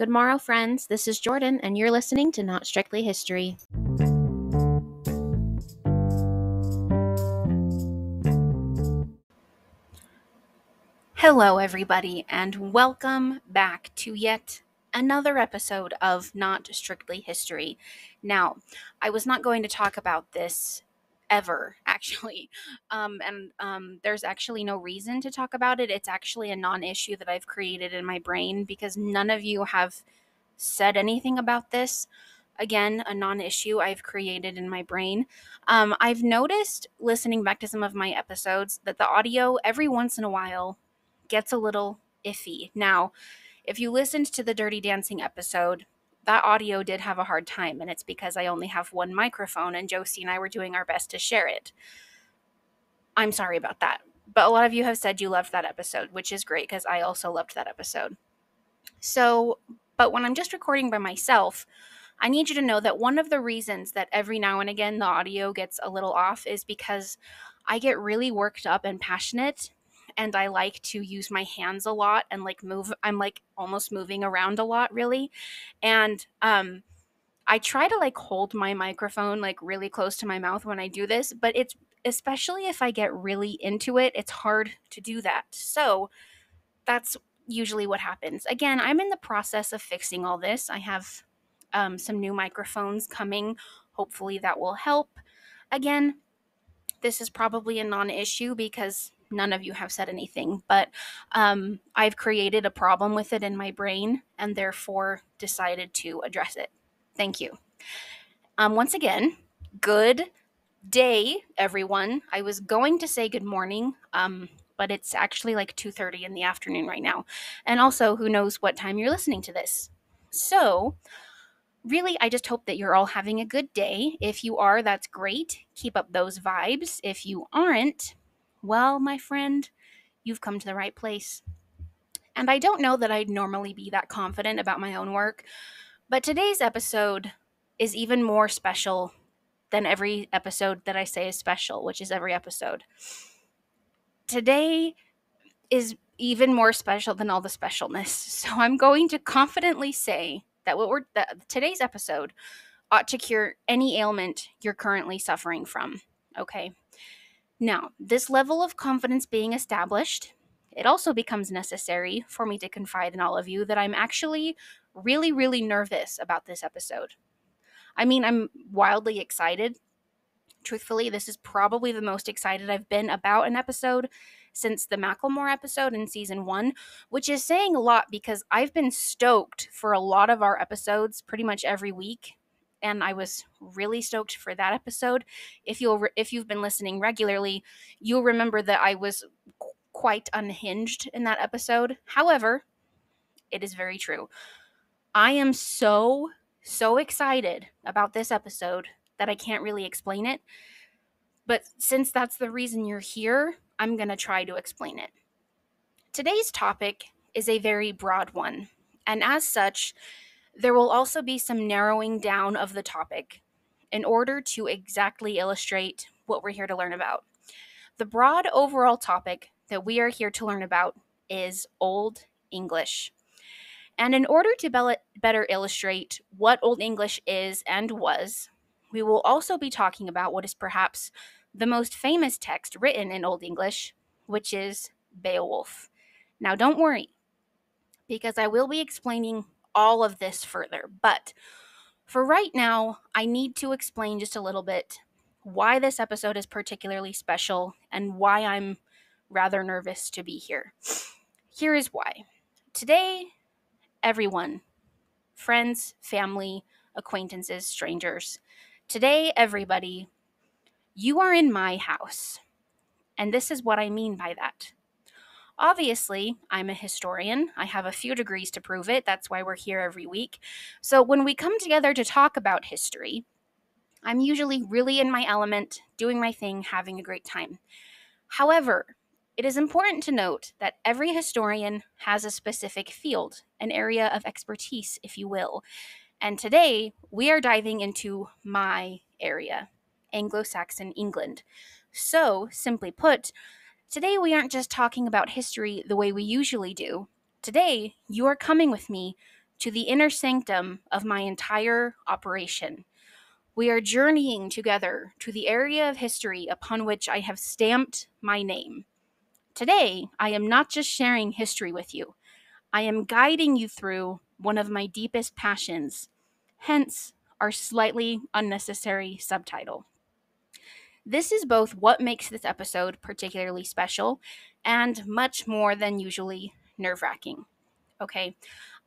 Good morrow, friends. This is Jordan, and you're listening to Not Strictly History. Hello, everybody, and welcome back to yet another episode of Not Strictly History. Now, I was not going to talk about this ever actually. Um, and um, there's actually no reason to talk about it. It's actually a non-issue that i've created in my brain because none of you have said anything about this. Again a non-issue i've created in my brain. Um, i've noticed listening back to some of my episodes that the audio every once in a while gets a little iffy. Now if you listened to the dirty dancing episode that audio did have a hard time, and it's because I only have one microphone, and Josie and I were doing our best to share it. I'm sorry about that. But a lot of you have said you loved that episode, which is great because I also loved that episode. So, but when I'm just recording by myself, I need you to know that one of the reasons that every now and again the audio gets a little off is because I get really worked up and passionate and I like to use my hands a lot and like move I'm like almost moving around a lot really. And um I try to like hold my microphone like really close to my mouth when I do this, but it's especially if I get really into it, it's hard to do that. So that's usually what happens. Again, I'm in the process of fixing all this. I have um, some new microphones coming. Hopefully, that will help. Again, this is probably a non issue because none of you have said anything, but um, I've created a problem with it in my brain and therefore decided to address it. Thank you. Um, once again, good day, everyone. I was going to say good morning, um, but it's actually like 2:30 in the afternoon right now. And also, who knows what time you're listening to this. So, really, I just hope that you're all having a good day. If you are, that's great. Keep up those vibes. If you aren't, well, my friend, you've come to the right place. And I don't know that I'd normally be that confident about my own work, but today's episode is even more special than every episode that I say is special, which is every episode. Today is even more special than all the specialness. So I'm going to confidently say that what we're that today's episode ought to cure any ailment you're currently suffering from. Okay. Now, this level of confidence being established, it also becomes necessary for me to confide in all of you that I'm actually really, really nervous about this episode. I mean, I'm wildly excited. Truthfully, this is probably the most excited I've been about an episode since the Macklemore episode in season one, which is saying a lot because I've been stoked for a lot of our episodes pretty much every week and I was really stoked for that episode. If you'll re- if you've been listening regularly, you'll remember that I was qu- quite unhinged in that episode. However, it is very true. I am so so excited about this episode that I can't really explain it. But since that's the reason you're here, I'm going to try to explain it. Today's topic is a very broad one, and as such, there will also be some narrowing down of the topic in order to exactly illustrate what we're here to learn about. The broad overall topic that we are here to learn about is Old English. And in order to be- better illustrate what Old English is and was, we will also be talking about what is perhaps the most famous text written in Old English, which is Beowulf. Now, don't worry, because I will be explaining all of this further. But for right now, I need to explain just a little bit why this episode is particularly special and why I'm rather nervous to be here. Here is why. Today, everyone, friends, family, acquaintances, strangers, today, everybody, you are in my house. And this is what I mean by that. Obviously, I'm a historian. I have a few degrees to prove it. That's why we're here every week. So when we come together to talk about history, I'm usually really in my element, doing my thing, having a great time. However, it is important to note that every historian has a specific field, an area of expertise, if you will. And today, we are diving into my area, Anglo Saxon England. So, simply put, Today, we aren't just talking about history the way we usually do. Today, you are coming with me to the inner sanctum of my entire operation. We are journeying together to the area of history upon which I have stamped my name. Today, I am not just sharing history with you, I am guiding you through one of my deepest passions, hence our slightly unnecessary subtitle. This is both what makes this episode particularly special and much more than usually nerve wracking. Okay,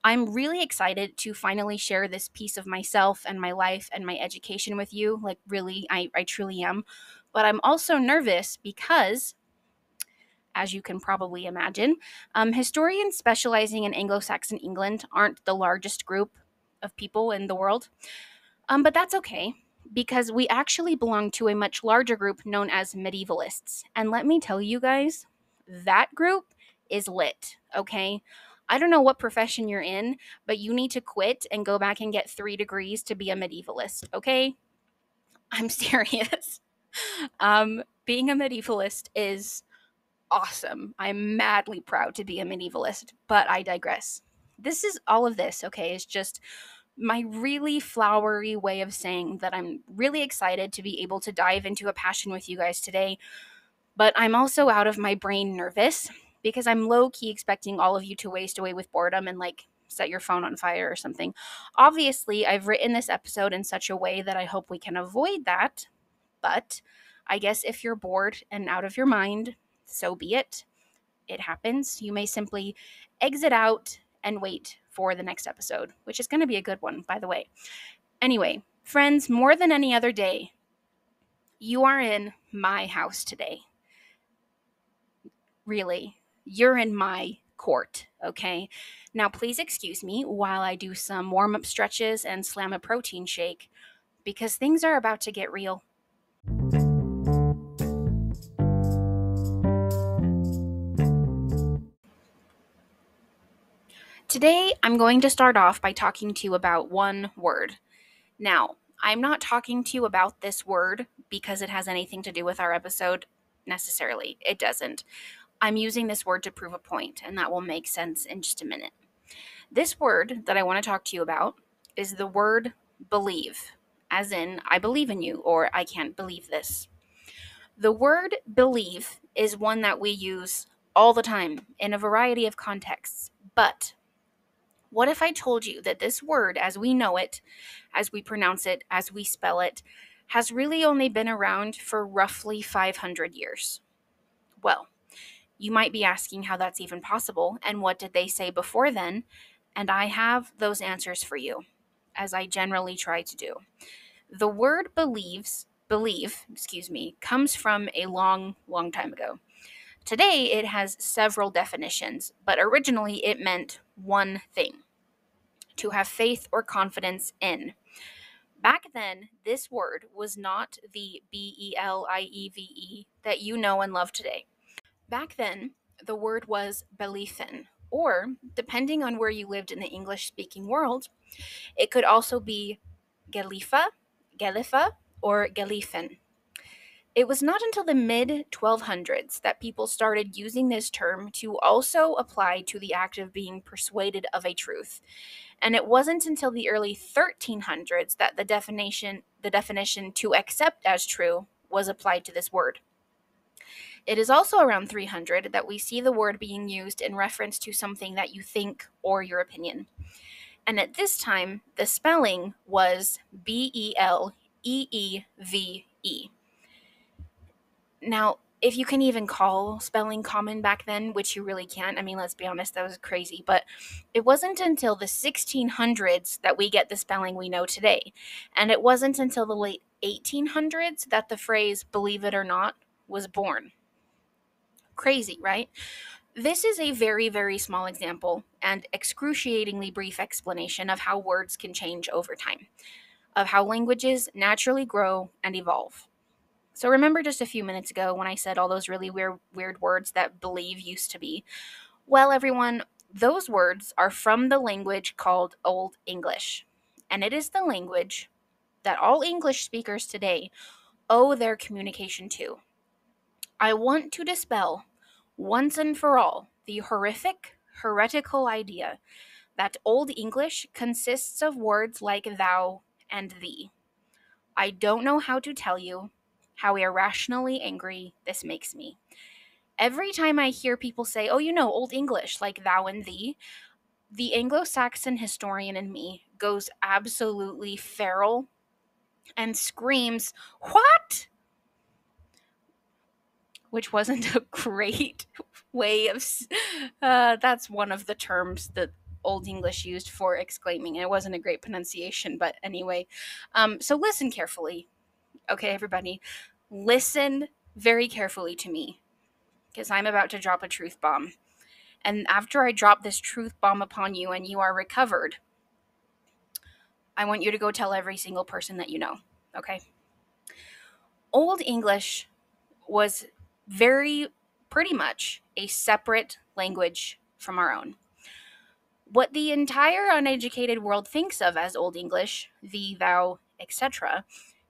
I'm really excited to finally share this piece of myself and my life and my education with you. Like, really, I, I truly am. But I'm also nervous because, as you can probably imagine, um, historians specializing in Anglo Saxon England aren't the largest group of people in the world. Um, but that's okay because we actually belong to a much larger group known as medievalists. And let me tell you guys, that group is lit, okay? I don't know what profession you're in, but you need to quit and go back and get three degrees to be a medievalist, okay? I'm serious. um, being a medievalist is awesome. I'm madly proud to be a medievalist, but I digress. This is all of this, okay, is just my really flowery way of saying that I'm really excited to be able to dive into a passion with you guys today. But I'm also out of my brain nervous because I'm low key expecting all of you to waste away with boredom and like set your phone on fire or something. Obviously, I've written this episode in such a way that I hope we can avoid that. But I guess if you're bored and out of your mind, so be it. It happens. You may simply exit out and wait for the next episode, which is going to be a good one, by the way. Anyway, friends, more than any other day, you are in my house today. Really, you're in my court, okay? Now, please excuse me while I do some warm up stretches and slam a protein shake because things are about to get real. Today, I'm going to start off by talking to you about one word. Now, I'm not talking to you about this word because it has anything to do with our episode necessarily. It doesn't. I'm using this word to prove a point, and that will make sense in just a minute. This word that I want to talk to you about is the word believe, as in, I believe in you, or I can't believe this. The word believe is one that we use all the time in a variety of contexts, but what if I told you that this word, as we know it, as we pronounce it, as we spell it, has really only been around for roughly 500 years? Well, you might be asking how that's even possible and what did they say before then? And I have those answers for you, as I generally try to do. The word believes, believe, excuse me, comes from a long, long time ago. Today it has several definitions, but originally it meant one thing to have faith or confidence in. Back then, this word was not the B E L I E V E that you know and love today. Back then, the word was beliefen, or depending on where you lived in the English speaking world, it could also be gelifa, gelifa, or gelifen. It was not until the mid 1200s that people started using this term to also apply to the act of being persuaded of a truth. And it wasn't until the early 1300s that the definition the definition to accept as true was applied to this word. It is also around 300 that we see the word being used in reference to something that you think or your opinion. And at this time, the spelling was B E L E E V E. Now, if you can even call spelling common back then, which you really can't, I mean, let's be honest, that was crazy. But it wasn't until the 1600s that we get the spelling we know today. And it wasn't until the late 1800s that the phrase believe it or not was born. Crazy, right? This is a very, very small example and excruciatingly brief explanation of how words can change over time, of how languages naturally grow and evolve. So remember just a few minutes ago when I said all those really weird weird words that believe used to be. Well, everyone, those words are from the language called Old English. And it is the language that all English speakers today owe their communication to. I want to dispel once and for all the horrific, heretical idea that Old English consists of words like thou and thee. I don't know how to tell you how irrationally angry this makes me. Every time I hear people say, oh, you know, Old English, like thou and thee, the Anglo Saxon historian in me goes absolutely feral and screams, What? Which wasn't a great way of. Uh, that's one of the terms that Old English used for exclaiming. It wasn't a great pronunciation, but anyway. Um, so listen carefully. Okay, everybody. Listen very carefully to me because I'm about to drop a truth bomb. And after I drop this truth bomb upon you and you are recovered, I want you to go tell every single person that you know. Okay? Old English was very, pretty much, a separate language from our own. What the entire uneducated world thinks of as Old English, thee, thou, etc.,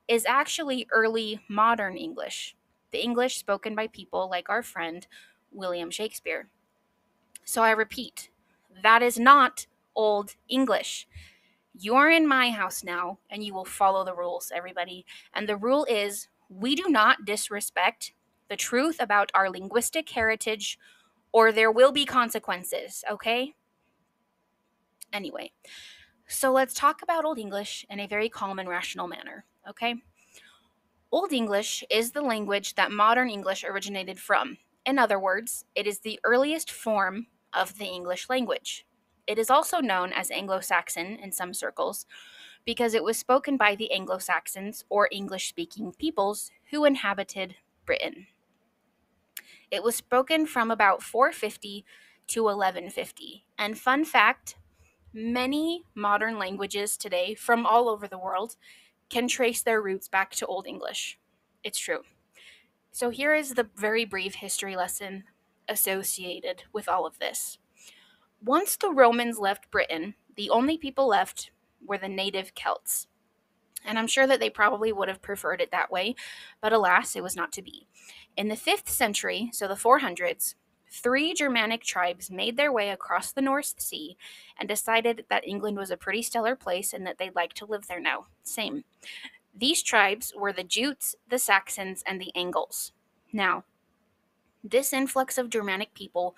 is actually early modern English, the English spoken by people like our friend William Shakespeare. So I repeat, that is not Old English. You're in my house now, and you will follow the rules, everybody. And the rule is we do not disrespect the truth about our linguistic heritage, or there will be consequences, okay? Anyway, so let's talk about Old English in a very calm and rational manner, okay? Old English is the language that modern English originated from. In other words, it is the earliest form of the English language. It is also known as Anglo Saxon in some circles because it was spoken by the Anglo Saxons or English speaking peoples who inhabited Britain. It was spoken from about 450 to 1150. And fun fact many modern languages today from all over the world can trace their roots back to Old English. It's true. So here is the very brief history lesson associated with all of this. Once the Romans left Britain, the only people left were the native Celts. And I'm sure that they probably would have preferred it that way, but alas, it was not to be. In the 5th century, so the 400s, three Germanic tribes made their way across the North Sea and decided that England was a pretty stellar place and that they'd like to live there now. Same. These tribes were the Jutes, the Saxons, and the Angles. Now, this influx of Germanic people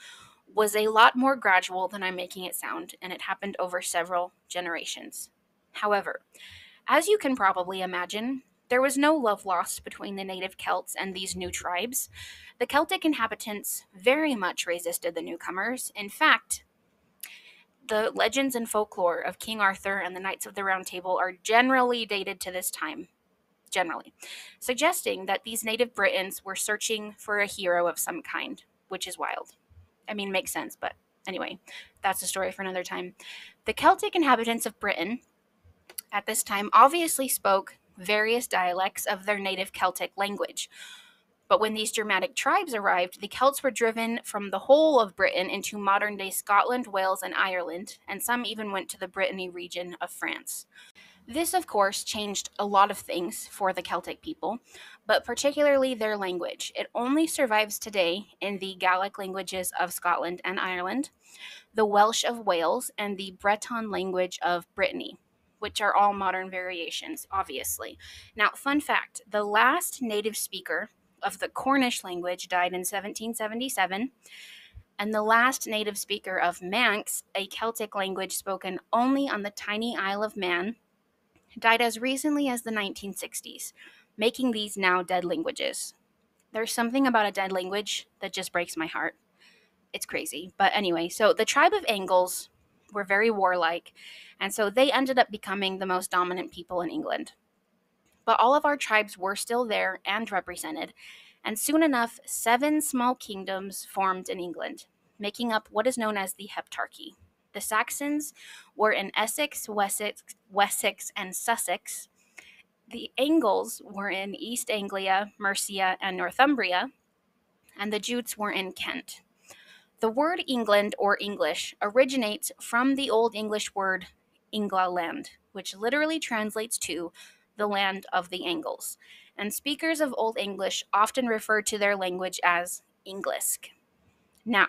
was a lot more gradual than I'm making it sound, and it happened over several generations. However, as you can probably imagine, there was no love lost between the native Celts and these new tribes. The Celtic inhabitants very much resisted the newcomers. In fact, the legends and folklore of King Arthur and the Knights of the Round Table are generally dated to this time, generally, suggesting that these native Britons were searching for a hero of some kind, which is wild. I mean, makes sense, but anyway, that's a story for another time. The Celtic inhabitants of Britain at this time obviously spoke various dialects of their native Celtic language. But when these Germanic tribes arrived, the Celts were driven from the whole of Britain into modern day Scotland, Wales, and Ireland, and some even went to the Brittany region of France. This, of course, changed a lot of things for the Celtic people, but particularly their language. It only survives today in the Gaelic languages of Scotland and Ireland, the Welsh of Wales, and the Breton language of Brittany, which are all modern variations, obviously. Now, fun fact the last native speaker of the Cornish language died in 1777 and the last native speaker of Manx, a Celtic language spoken only on the tiny Isle of Man, died as recently as the 1960s, making these now dead languages. There's something about a dead language that just breaks my heart. It's crazy. But anyway, so the tribe of Angles were very warlike, and so they ended up becoming the most dominant people in England. But all of our tribes were still there and represented, and soon enough, seven small kingdoms formed in England, making up what is known as the Heptarchy. The Saxons were in Essex, Wessex, Wessex, and Sussex. The Angles were in East Anglia, Mercia, and Northumbria, and the Jutes were in Kent. The word England or English originates from the Old English word Englaland, which literally translates to the land of the Angles, and speakers of Old English often refer to their language as Englisk. Now,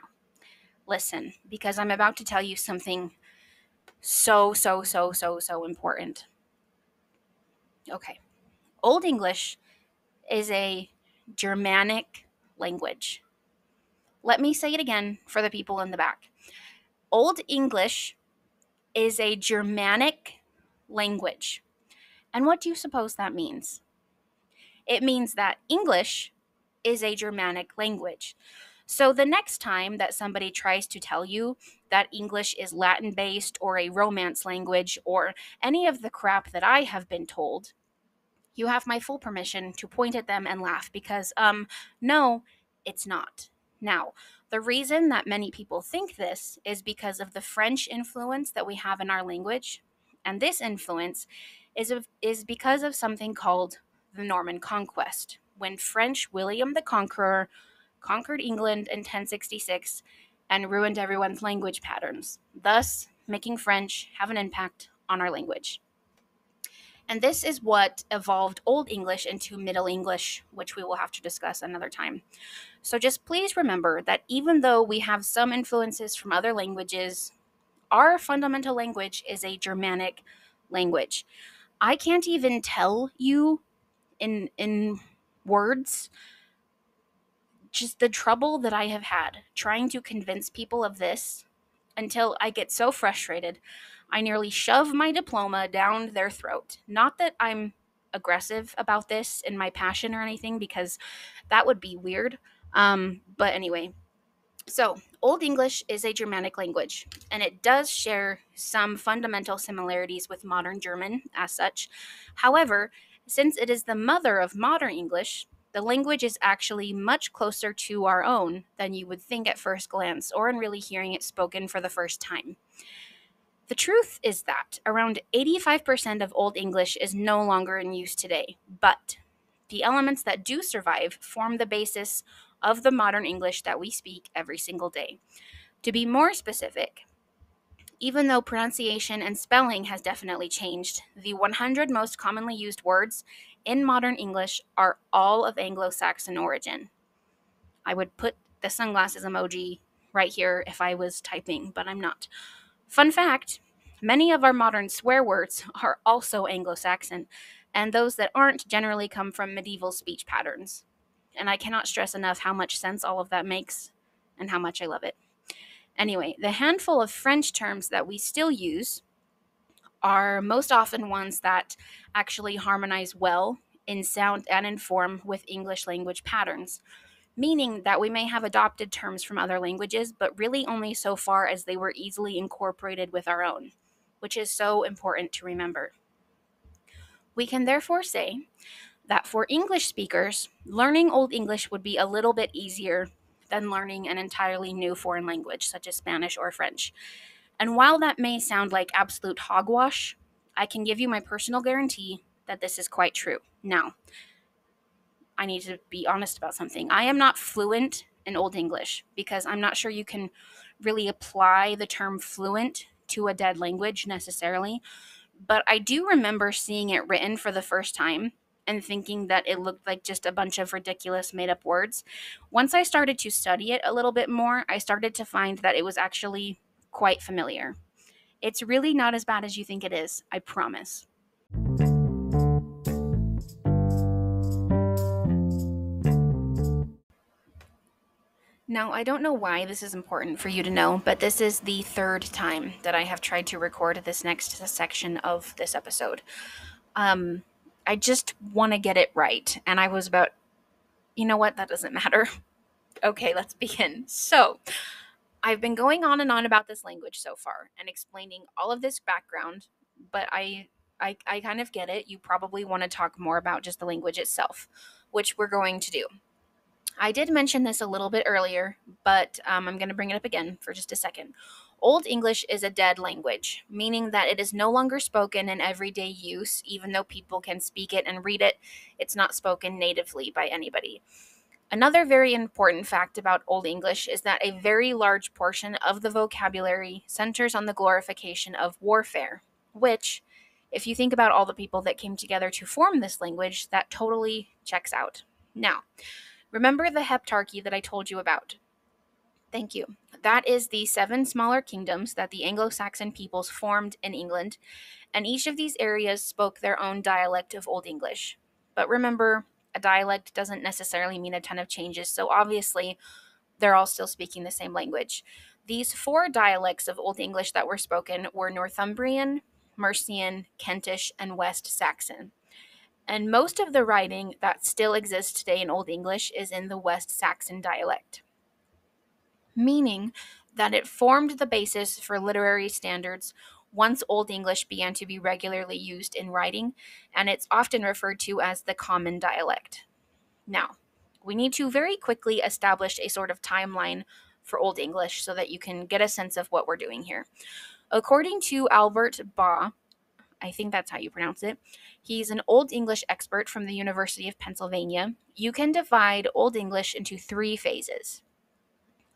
listen, because I'm about to tell you something So, so, so, so, so important. Okay. Old English is a Germanic language. Let me say it again for the people in the back. Old English is a Germanic language. And what do you suppose that means? It means that English is a Germanic language. So the next time that somebody tries to tell you that English is Latin based or a Romance language or any of the crap that I have been told, you have my full permission to point at them and laugh because, um, no, it's not. Now, the reason that many people think this is because of the French influence that we have in our language. And this influence is, of, is because of something called the Norman Conquest, when French William the Conqueror conquered England in 1066 and ruined everyone's language patterns, thus making French have an impact on our language. And this is what evolved Old English into Middle English, which we will have to discuss another time. So just please remember that even though we have some influences from other languages, our fundamental language is a Germanic language. I can't even tell you in in words just the trouble that I have had trying to convince people of this until I get so frustrated I nearly shove my diploma down their throat. Not that I'm aggressive about this in my passion or anything, because that would be weird. Um, but anyway, so Old English is a Germanic language, and it does share some fundamental similarities with modern German as such. However, since it is the mother of modern English, the language is actually much closer to our own than you would think at first glance or in really hearing it spoken for the first time. The truth is that around 85% of Old English is no longer in use today, but the elements that do survive form the basis of the modern English that we speak every single day. To be more specific, even though pronunciation and spelling has definitely changed, the 100 most commonly used words in modern English are all of Anglo Saxon origin. I would put the sunglasses emoji right here if I was typing, but I'm not. Fun fact many of our modern swear words are also Anglo Saxon, and those that aren't generally come from medieval speech patterns. And I cannot stress enough how much sense all of that makes and how much I love it. Anyway, the handful of French terms that we still use are most often ones that actually harmonize well in sound and in form with English language patterns meaning that we may have adopted terms from other languages, but really only so far as they were easily incorporated with our own, which is so important to remember. We can therefore say that for English speakers, learning Old English would be a little bit easier than learning an entirely new foreign language, such as Spanish or French. And while that may sound like absolute hogwash, I can give you my personal guarantee that this is quite true. Now, I need to be honest about something. I am not fluent in Old English because I'm not sure you can really apply the term fluent to a dead language necessarily. But I do remember seeing it written for the first time and thinking that it looked like just a bunch of ridiculous made up words. Once I started to study it a little bit more, I started to find that it was actually quite familiar. It's really not as bad as you think it is, I promise. Now, I don't know why this is important for you to know, but this is the third time that I have tried to record this next section of this episode. Um, I just want to get it right, and I was about, you know what, that doesn't matter. okay, let's begin. So, I've been going on and on about this language so far and explaining all of this background, but I I, I kind of get it. You probably want to talk more about just the language itself, which we're going to do. I did mention this a little bit earlier, but um, I'm going to bring it up again for just a second. Old English is a dead language, meaning that it is no longer spoken in everyday use, even though people can speak it and read it, it's not spoken natively by anybody. Another very important fact about Old English is that a very large portion of the vocabulary centers on the glorification of warfare, which, if you think about all the people that came together to form this language, that totally checks out. Now, Remember the heptarchy that I told you about? Thank you. That is the seven smaller kingdoms that the Anglo Saxon peoples formed in England, and each of these areas spoke their own dialect of Old English. But remember, a dialect doesn't necessarily mean a ton of changes, so obviously they're all still speaking the same language. These four dialects of Old English that were spoken were Northumbrian, Mercian, Kentish, and West Saxon. And most of the writing that still exists today in Old English is in the West Saxon dialect, meaning that it formed the basis for literary standards once Old English began to be regularly used in writing, and it's often referred to as the common dialect. Now, we need to very quickly establish a sort of timeline for Old English so that you can get a sense of what we're doing here. According to Albert Baugh, I think that's how you pronounce it, he's an Old English expert from the University of Pennsylvania. You can divide Old English into three phases.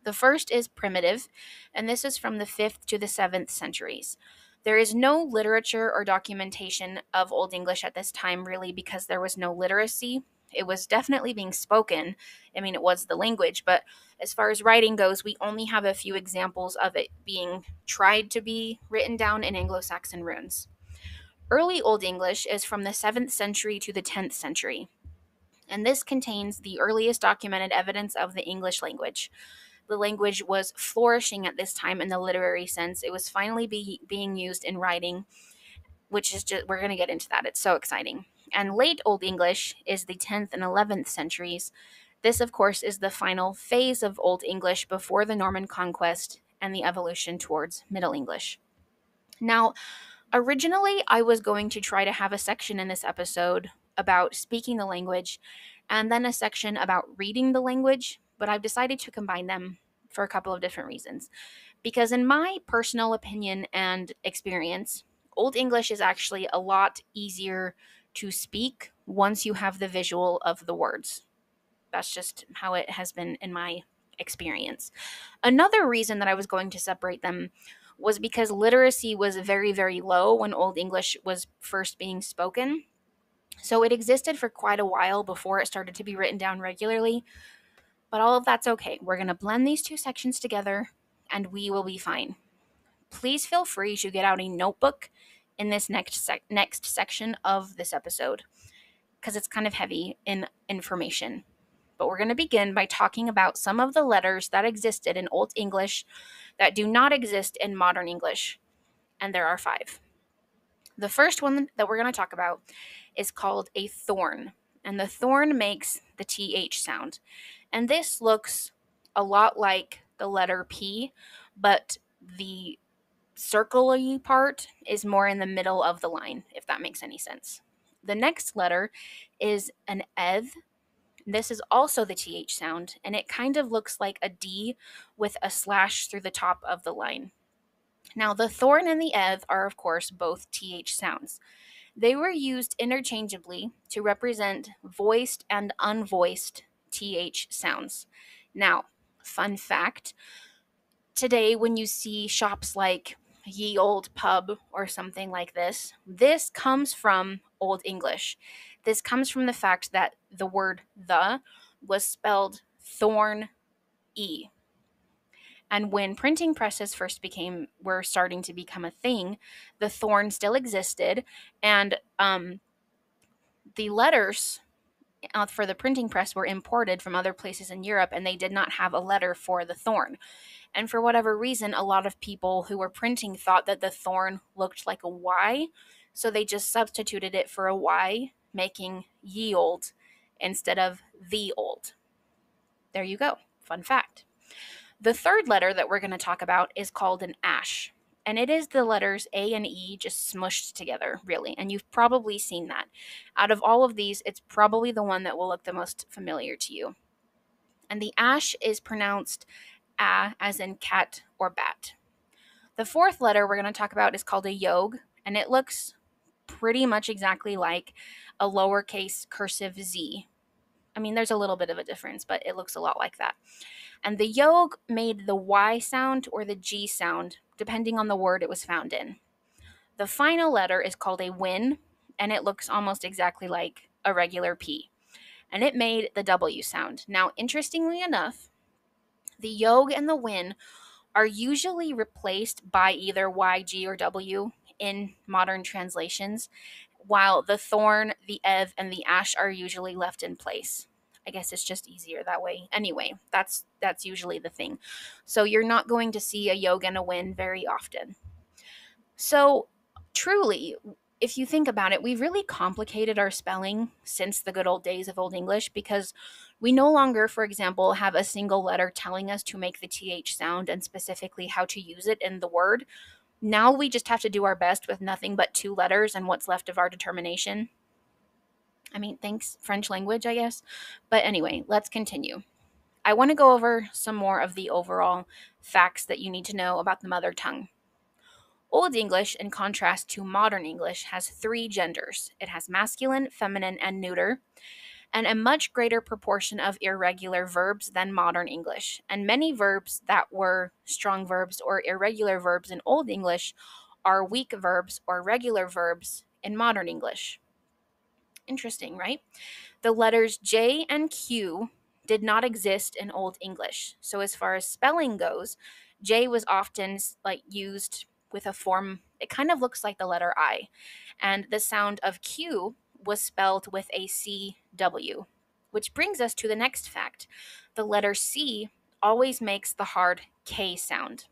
The first is primitive, and this is from the 5th to the 7th centuries. There is no literature or documentation of Old English at this time, really, because there was no literacy. It was definitely being spoken. I mean, it was the language, but as far as writing goes, we only have a few examples of it being tried to be written down in Anglo Saxon runes. Early Old English is from the 7th century to the 10th century, and this contains the earliest documented evidence of the English language the language was flourishing at this time in the literary sense. It was finally be, being used in writing, which is just, we're going to get into that. It's so exciting. And late Old English is the 10th and 11th centuries. This, of course, is the final phase of Old English before the Norman conquest and the evolution towards Middle English. Now, originally, I was going to try to have a section in this episode about speaking the language and then a section about reading the language, but I've decided to combine them for a couple of different reasons. Because, in my personal opinion and experience, Old English is actually a lot easier to speak once you have the visual of the words. That's just how it has been in my experience. Another reason that I was going to separate them was because literacy was very, very low when Old English was first being spoken. So it existed for quite a while before it started to be written down regularly. But all of that's okay. We're going to blend these two sections together and we will be fine. Please feel free to get out a notebook in this next sec- next section of this episode because it's kind of heavy in information. But we're going to begin by talking about some of the letters that existed in Old English that do not exist in modern English. And there are 5. The first one that we're going to talk about is called a thorn, and the thorn makes the th sound. And this looks a lot like the letter P, but the circle part is more in the middle of the line, if that makes any sense. The next letter is an eth. This is also the th sound, and it kind of looks like a D with a slash through the top of the line. Now, the thorn and the eth are, of course, both th sounds. They were used interchangeably to represent voiced and unvoiced th sounds. Now, fun fact today, when you see shops like Ye Old Pub or something like this, this comes from Old English. This comes from the fact that the word the was spelled thorn e. And when printing presses first became were starting to become a thing, the thorn still existed, and um, the letters uh, for the printing press were imported from other places in Europe and they did not have a letter for the thorn. And for whatever reason, a lot of people who were printing thought that the thorn looked like a Y, so they just substituted it for a Y, making ye old instead of the old. There you go. Fun fact. The third letter that we're going to talk about is called an ash and it is the letters A and E just smushed together, really. And you've probably seen that. Out of all of these, it's probably the one that will look the most familiar to you. And the ash is pronounced a, as in cat or bat. The fourth letter we're going to talk about is called a yogh, and it looks pretty much exactly like a lowercase cursive z. I mean, there's a little bit of a difference, but it looks a lot like that. And the yogh made the Y sound or the G sound depending on the word it was found in. The final letter is called a wynn, and it looks almost exactly like a regular P. And it made the W sound. Now, interestingly enough, the yogh and the wynn are usually replaced by either Y, G, or W in modern translations, while the thorn, the eth, and the ash are usually left in place. I guess it's just easier that way. Anyway, that's that's usually the thing. So you're not going to see a yogh and a wynn very often. So truly, if you think about it, we've really complicated our spelling since the good old days of Old English because we no longer, for example, have a single letter telling us to make the TH sound and specifically how to use it in the word. Now we just have to do our best with nothing but two letters and what's left of our determination. I mean, thanks, French language, I guess. But anyway, let's continue. I want to go over some more of the overall facts that you need to know about the mother tongue. Old English, in contrast to modern English, has three genders it has masculine, feminine, and neuter, and a much greater proportion of irregular verbs than modern English. And many verbs that were strong verbs or irregular verbs in Old English are weak verbs or regular verbs in modern English. Interesting, right? The letters J and Q did not exist in Old English. So as far as spelling goes, J was often like used with a form it kind of looks like the letter I. And the sound of Q was spelled with a CW, which brings us to the next fact. The letter C always makes the hard K sound.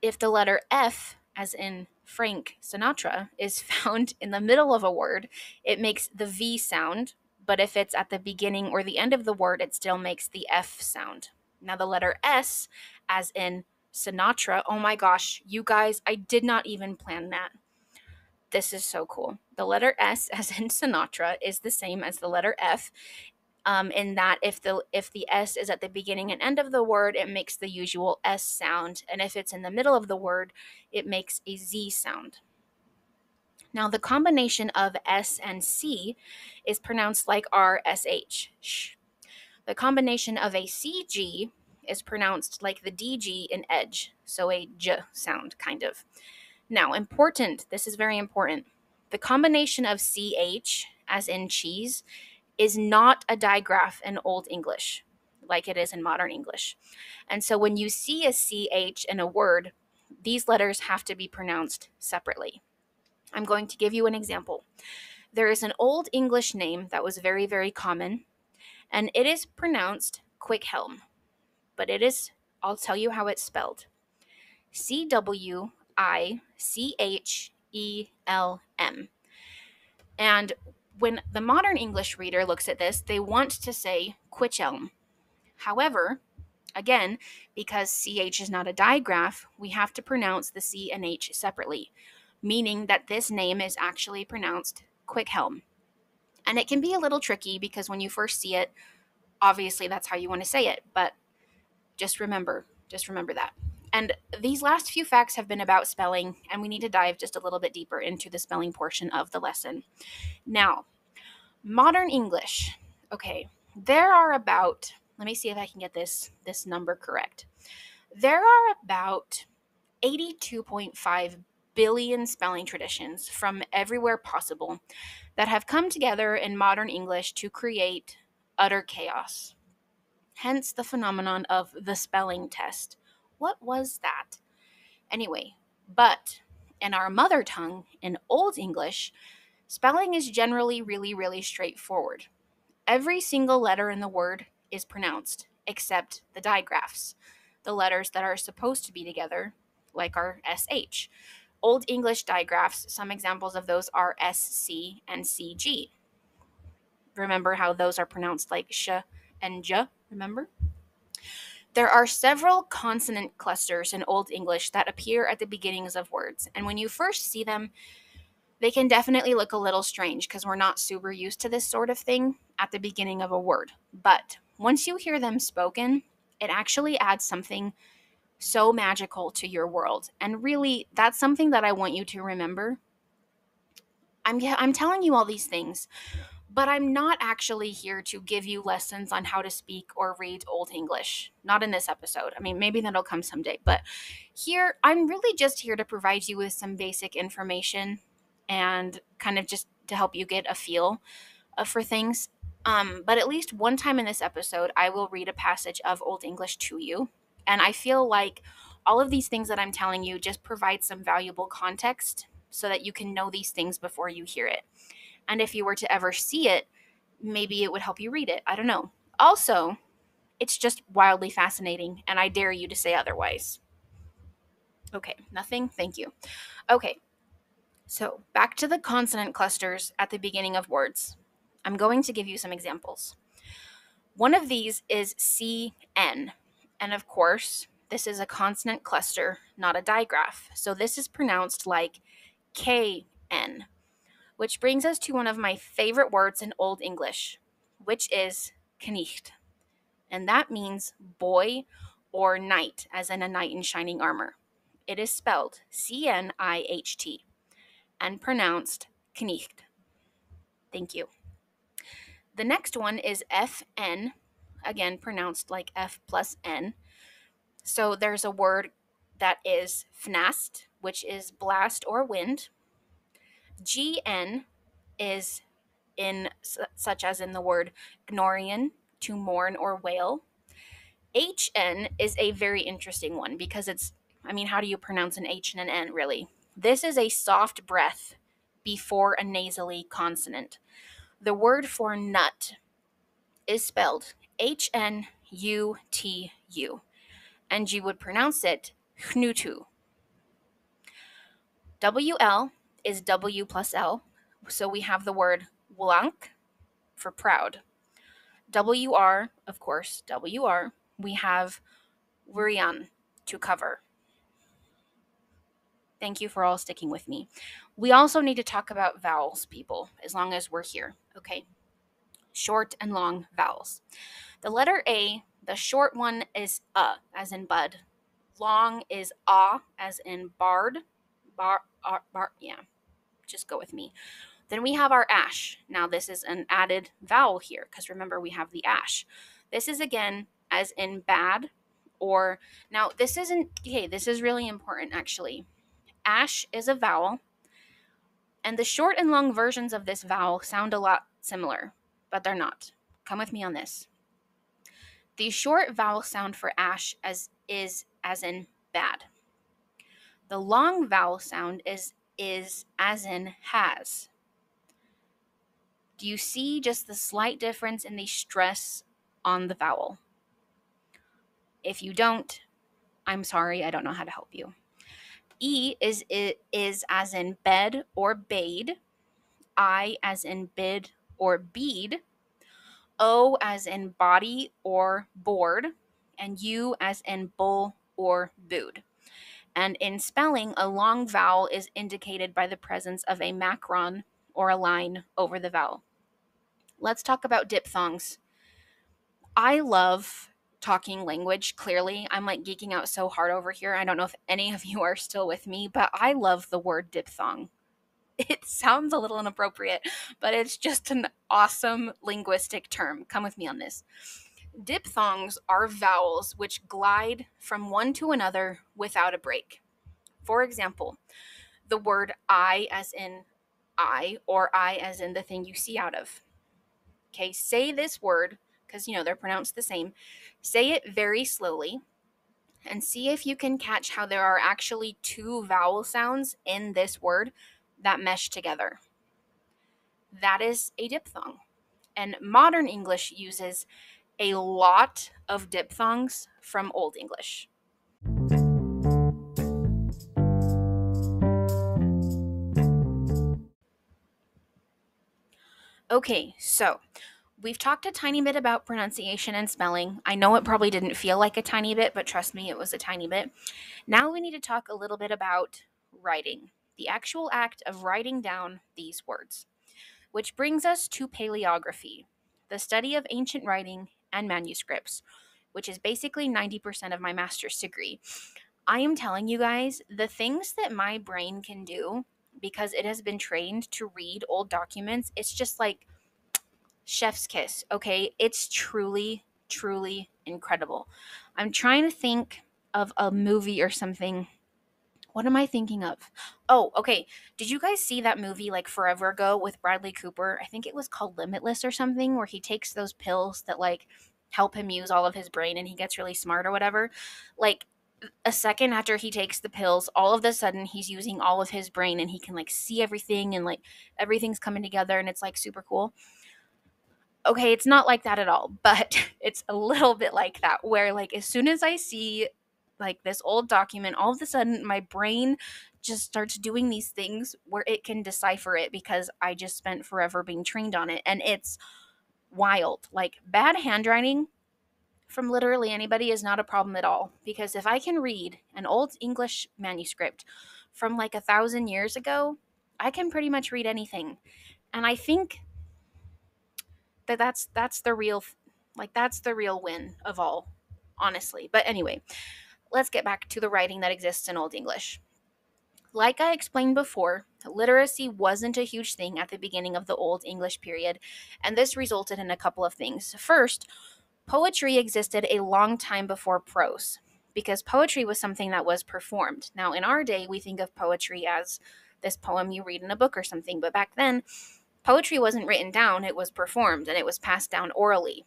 If the letter F, as in Frank Sinatra is found in the middle of a word, it makes the V sound, but if it's at the beginning or the end of the word, it still makes the F sound. Now, the letter S, as in Sinatra, oh my gosh, you guys, I did not even plan that. This is so cool. The letter S, as in Sinatra, is the same as the letter F, um, in that if the if the s is at the beginning and end of the word it makes the usual s sound and if it's in the middle of the word it makes a z sound now the combination of s and c is pronounced like r s h sh. the combination of a cg is pronounced like the dg in edge so a j sound kind of now important this is very important the combination of ch as in cheese is not a digraph in Old English like it is in modern English. And so when you see a CH in a word, these letters have to be pronounced separately. I'm going to give you an example. There is an Old English name that was very, very common, and it is pronounced Quickhelm, but it is, I'll tell you how it's spelled C W I C H E L M. And when the modern English reader looks at this, they want to say Quichelm. However, again, because CH is not a digraph, we have to pronounce the C and H separately, meaning that this name is actually pronounced Quickhelm. And it can be a little tricky because when you first see it, obviously that's how you want to say it, but just remember, just remember that. And these last few facts have been about spelling, and we need to dive just a little bit deeper into the spelling portion of the lesson. Now, modern English. Okay, there are about, let me see if I can get this this number correct. There are about 82.5 billion spelling traditions from everywhere possible that have come together in modern English to create utter chaos. Hence the phenomenon of the spelling test what was that? Anyway, but in our mother tongue, in Old English, spelling is generally really, really straightforward. Every single letter in the word is pronounced, except the digraphs, the letters that are supposed to be together, like our SH. Old English digraphs, some examples of those are SC and CG. Remember how those are pronounced like sh and j, remember? There are several consonant clusters in Old English that appear at the beginnings of words, and when you first see them, they can definitely look a little strange because we're not super used to this sort of thing at the beginning of a word. But once you hear them spoken, it actually adds something so magical to your world. And really, that's something that I want you to remember. I'm, I'm telling you all these things but I'm not actually here to give you lessons on how to speak or read Old English. Not in this episode. I mean, maybe that'll come someday, but here, I'm really just here to provide you with some basic information and kind of just to help you get a feel uh, for things. Um, but at least one time in this episode, I will read a passage of Old English to you. And I feel like all of these things that I'm telling you just provide some valuable context so that you can know these things before you hear it. And if you were to ever see it, maybe it would help you read it. I don't know. Also, it's just wildly fascinating, and I dare you to say otherwise. Okay, nothing? Thank you. Okay, so back to the consonant clusters at the beginning of words. I'm going to give you some examples. One of these is CN, and of course, this is a consonant cluster, not a digraph. So this is pronounced like KN, which brings us to one of my favorite words in Old English, which is Knicht and that means boy or knight, as in a knight in shining armor. It is spelled C N I H T and pronounced Knicht. Thank you. The next one is F N, again pronounced like F plus N. So there's a word that is fnast, which is blast or wind. GN is in such as in the word gnorian, to mourn or wail. HN is a very interesting one because it's, I mean, how do you pronounce an H and an N really? This is a soft breath before a nasally consonant. The word for nut is spelled H N U T U, and you would pronounce it Hnutu. WL is W plus L, so we have the word wlanc for proud. WR, of course, WR, we have Wurian to cover. Thank you for all sticking with me. We also need to talk about vowels, people, as long as we're here, okay? Short and long vowels. The letter A, the short one is uh, as in bud. Long is ah, as in bard. Bar, bar, bar, yeah, just go with me. Then we have our ash. Now, this is an added vowel here because remember we have the ash. This is again as in bad or now this isn't okay, this is really important actually. Ash is a vowel, and the short and long versions of this vowel sound a lot similar, but they're not. Come with me on this. The short vowel sound for ash as is as in bad. The long vowel sound is is as in has. Do you see just the slight difference in the stress on the vowel? If you don't, I'm sorry, I don't know how to help you. E is is as in bed or bade. I as in bid or bead. O as in body or board. And U as in bull or booed. And in spelling, a long vowel is indicated by the presence of a macron or a line over the vowel let's talk about diphthongs. I love talking language, clearly. I'm like geeking out so hard over here. I don't know if any of you are still with me, but I love the word diphthong. It sounds a little inappropriate, but it's just an awesome linguistic term. Come with me on this. Diphthongs are vowels which glide from one to another without a break. For example, the word I as in I or I as in the thing you see out of. Okay, say this word because you know they're pronounced the same. Say it very slowly and see if you can catch how there are actually two vowel sounds in this word that mesh together. That is a diphthong. And modern English uses a lot of diphthongs from Old English. Okay, so we've talked a tiny bit about pronunciation and spelling. I know it probably didn't feel like a tiny bit, but trust me, it was a tiny bit. Now we need to talk a little bit about writing, the actual act of writing down these words, which brings us to paleography, the study of ancient writing and manuscripts, which is basically 90% of my master's degree. I am telling you guys, the things that my brain can do because it has been trained to read old documents. It's just like chef's kiss, okay? It's truly, truly incredible. I'm trying to think of a movie or something. What am I thinking of? Oh, okay. Did you guys see that movie like forever ago with Bradley Cooper? I think it was called Limitless or something, where he takes those pills that like help him use all of his brain and he gets really smart or whatever. Like a second after he takes the pills, all of a sudden he's using all of his brain and he can like see everything and like everything's coming together and it's like super cool. Okay, it's not like that at all, but it's a little bit like that where like as soon as I see like this old document, all of a sudden my brain just starts doing these things where it can decipher it because I just spent forever being trained on it and it's wild. Like bad handwriting from literally anybody is not a problem at all because if I can read an old English manuscript from like a thousand years ago, I can pretty much read anything. And I think that that's that's the real like that's the real win of all, honestly. But anyway, let's get back to the writing that exists in Old English. Like I explained before, literacy wasn't a huge thing at the beginning of the Old English period, and this resulted in a couple of things. First, poetry existed a long time before prose, because poetry was something that was performed. Now, in our day, we think of poetry as this poem you read in a book or something, but back then, poetry wasn't written down, it was performed and it was passed down orally.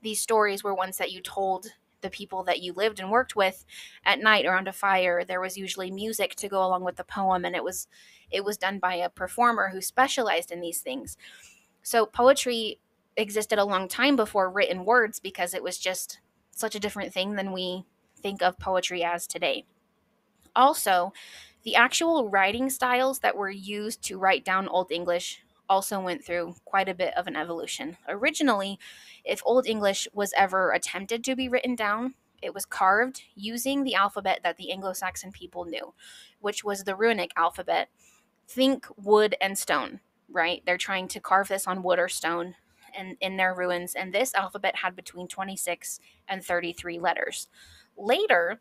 These stories were ones that you told the people that you lived and worked with at night around a fire there was usually music to go along with the poem and it was it was done by a performer who specialized in these things. So poetry existed a long time before written words because it was just such a different thing than we think of poetry as today. Also the actual writing styles that were used to write down old english also went through quite a bit of an evolution. Originally, if Old English was ever attempted to be written down, it was carved using the alphabet that the Anglo Saxon people knew, which was the runic alphabet. Think wood and stone, right? They're trying to carve this on wood or stone and in their runes, and this alphabet had between 26 and 33 letters. Later,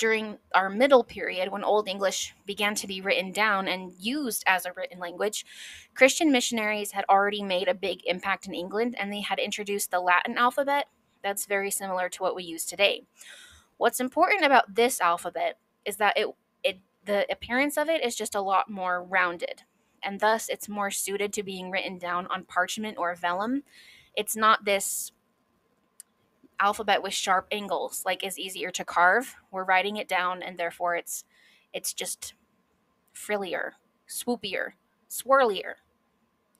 during our middle period, when Old English began to be written down and used as a written language, Christian missionaries had already made a big impact in England and they had introduced the Latin alphabet that's very similar to what we use today. What's important about this alphabet is that it, it the appearance of it is just a lot more rounded, and thus it's more suited to being written down on parchment or vellum. It's not this alphabet with sharp angles like is easier to carve. We're writing it down and therefore it's it's just frillier swoopier swirlier.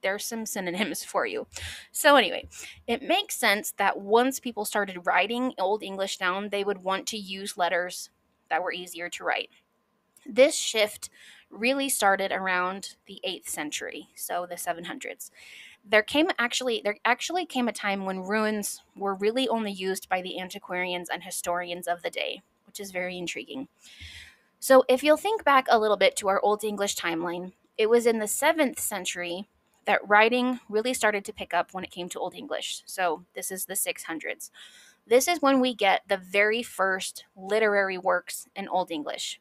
There's some synonyms for you. So anyway it makes sense that once people started writing old english down they would want to use letters that were easier to write. This shift really started around the 8th century so the 700s there came actually there actually came a time when runes were really only used by the antiquarians and historians of the day, which is very intriguing. So if you'll think back a little bit to our Old English timeline, it was in the 7th century that writing really started to pick up when it came to Old English. So this is the 600s. This is when we get the very first literary works in Old English.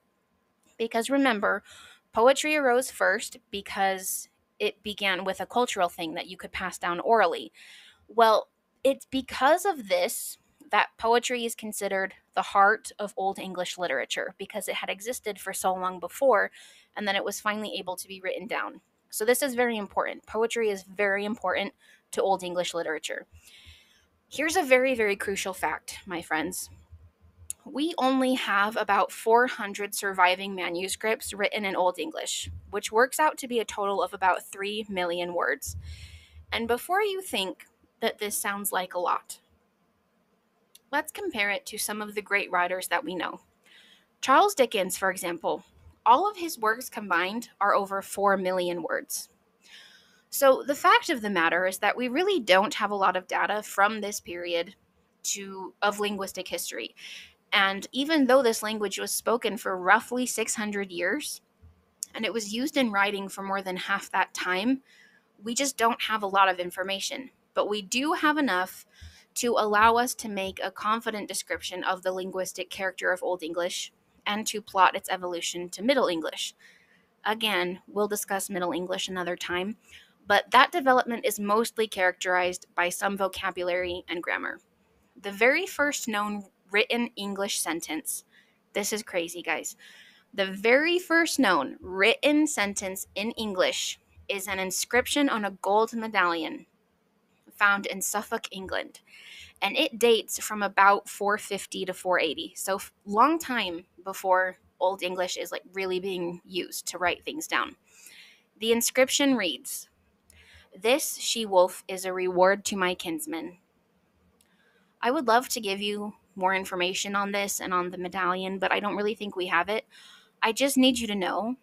Because remember, poetry arose first because it began with a cultural thing that you could pass down orally. Well, it's because of this that poetry is considered the heart of Old English literature because it had existed for so long before and then it was finally able to be written down. So, this is very important. Poetry is very important to Old English literature. Here's a very, very crucial fact, my friends we only have about 400 surviving manuscripts written in Old English, which works out to be a total of about 3 million words. And before you think that this sounds like a lot, let's compare it to some of the great writers that we know. Charles Dickens, for example, all of his works combined are over 4 million words. So the fact of the matter is that we really don't have a lot of data from this period to of linguistic history. And even though this language was spoken for roughly 600 years, and it was used in writing for more than half that time, we just don't have a lot of information. But we do have enough to allow us to make a confident description of the linguistic character of Old English and to plot its evolution to Middle English. Again, we'll discuss Middle English another time, but that development is mostly characterized by some vocabulary and grammar. The very first known written English sentence. This is crazy, guys. The very first known written sentence in English is an inscription on a gold medallion found in Suffolk, England. And it dates from about 450 to 480. So, long time before Old English is like really being used to write things down. The inscription reads This she wolf is a reward to my kinsman. I would love to give you more information on this and on the medallion, but I don't really think we have it. I just need you to know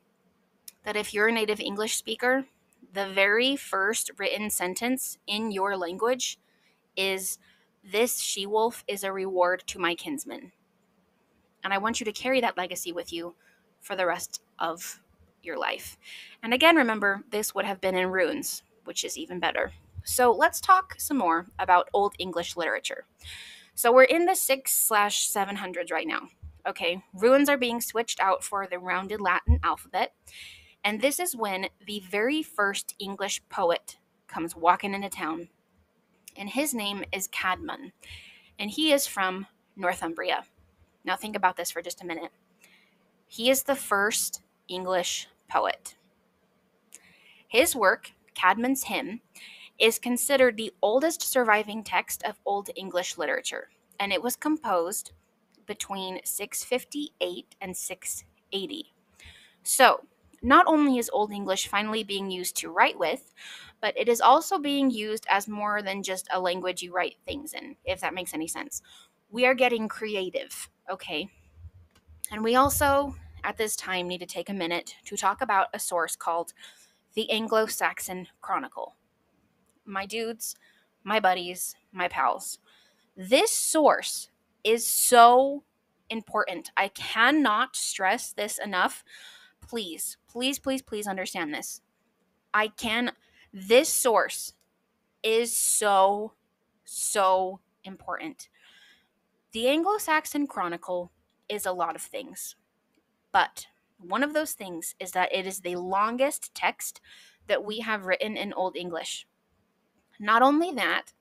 that if you're a native English speaker, the very first written sentence in your language is This she wolf is a reward to my kinsman. And I want you to carry that legacy with you for the rest of your life. And again, remember, this would have been in runes, which is even better. So let's talk some more about Old English literature. So we're in the 6 slash 700s right now. Okay, runes are being switched out for the rounded Latin alphabet. And this is when the very first English poet comes walking into town. And his name is Caedmon. And he is from Northumbria. Now, think about this for just a minute. He is the first English poet. His work, Caedmon's Hymn, is considered the oldest surviving text of Old English literature, and it was composed between 658 and 680. So, not only is Old English finally being used to write with, but it is also being used as more than just a language you write things in, if that makes any sense. We are getting creative, okay? And we also, at this time, need to take a minute to talk about a source called the Anglo Saxon Chronicle. My dudes, my buddies, my pals. This source is so important. I cannot stress this enough please, please, please, please understand this. I can, this source is so, so important. The Anglo Saxon Chronicle is a lot of things, but one of those things is that it is the longest text that we have written in Old English. Not only that,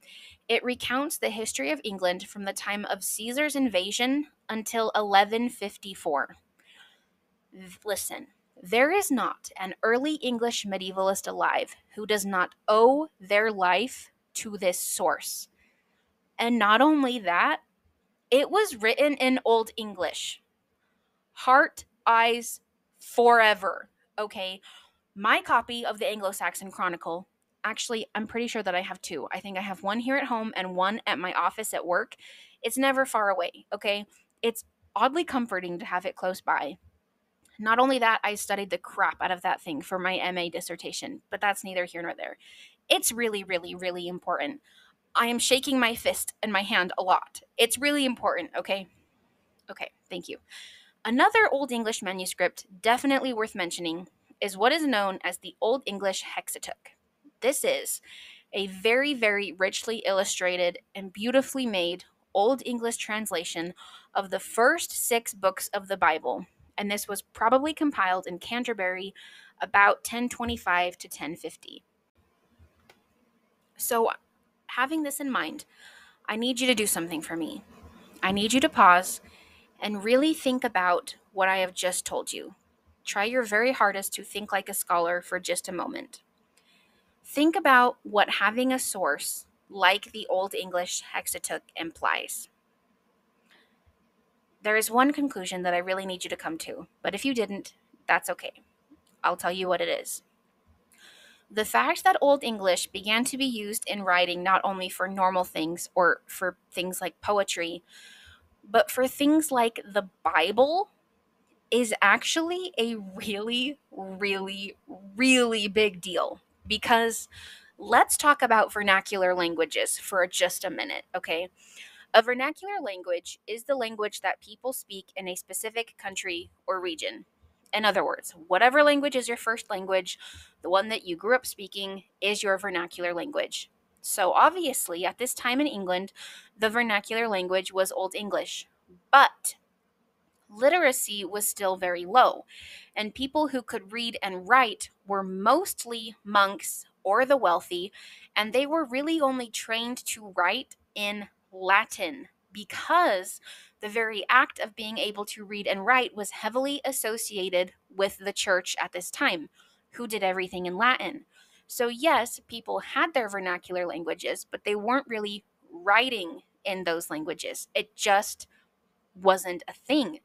it recounts the history of England from the time of Caesar's invasion until 1154. Listen, there is not an early English medievalist alive who does not owe their life to this source. And not only that, it was written in Old English. Heart, eyes, forever. Okay. My copy of the Anglo Saxon Chronicle, actually, I'm pretty sure that I have two. I think I have one here at home and one at my office at work. It's never far away. Okay. It's oddly comforting to have it close by. Not only that, I studied the crap out of that thing for my MA dissertation, but that's neither here nor there. It's really, really, really important. I am shaking my fist and my hand a lot. It's really important, okay? Okay, thank you. Another Old English manuscript, definitely worth mentioning, is what is known as the Old English Hexateuch. This is a very, very richly illustrated and beautifully made Old English translation of the first six books of the Bible and this was probably compiled in Canterbury about 1025 to 1050. So, having this in mind, I need you to do something for me. I need you to pause and really think about what I have just told you. Try your very hardest to think like a scholar for just a moment. Think about what having a source like the Old English Hexateuch implies. There is one conclusion that I really need you to come to, but if you didn't, that's okay. I'll tell you what it is. The fact that Old English began to be used in writing not only for normal things or for things like poetry, but for things like the Bible is actually a really, really, really big deal. Because let's talk about vernacular languages for just a minute, okay? A vernacular language is the language that people speak in a specific country or region. In other words, whatever language is your first language, the one that you grew up speaking is your vernacular language. So, obviously, at this time in England, the vernacular language was Old English. But literacy was still very low, and people who could read and write were mostly monks or the wealthy, and they were really only trained to write in Latin because the very act of being able to read and write was heavily associated with the church at this time, who did everything in Latin. So, yes, people had their vernacular languages, but they weren't really writing in those languages. It just wasn't a thing.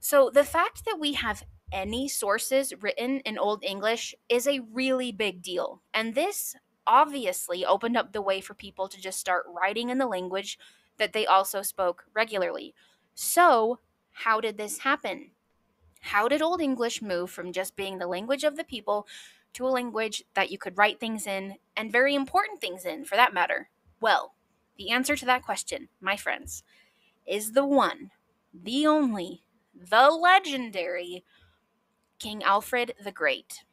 So, the fact that we have any sources written in Old English is a really big deal. And this obviously opened up the way for people to just start writing in the language that they also spoke regularly. So, how did this happen? How did Old English move from just being the language of the people to a language that you could write things in and very important things in, for that matter? Well, the answer to that question, my friends, is the one, the only, the legendary King Alfred the Great.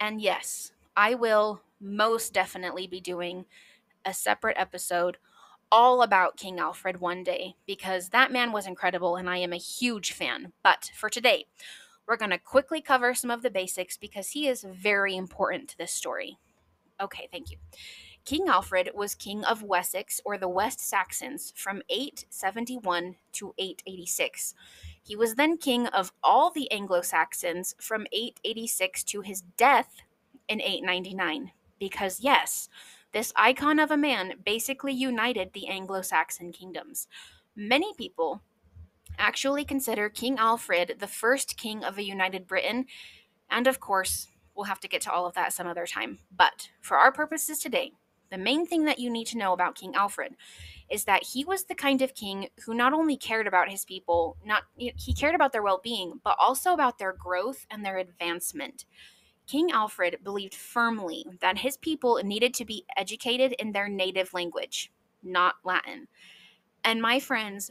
And yes, I will most definitely be doing a separate episode all about King Alfred one day because that man was incredible and I am a huge fan. But for today, we're going to quickly cover some of the basics because he is very important to this story. Okay, thank you. King Alfred was king of Wessex or the West Saxons from 871 to 886. He was then king of all the Anglo Saxons from 886 to his death in 899. Because, yes, this icon of a man basically united the Anglo Saxon kingdoms. Many people actually consider King Alfred the first king of a united Britain, and of course, we'll have to get to all of that some other time. But for our purposes today, the main thing that you need to know about King Alfred is that he was the kind of king who not only cared about his people, not he cared about their well-being, but also about their growth and their advancement. King Alfred believed firmly that his people needed to be educated in their native language, not Latin. And my friends,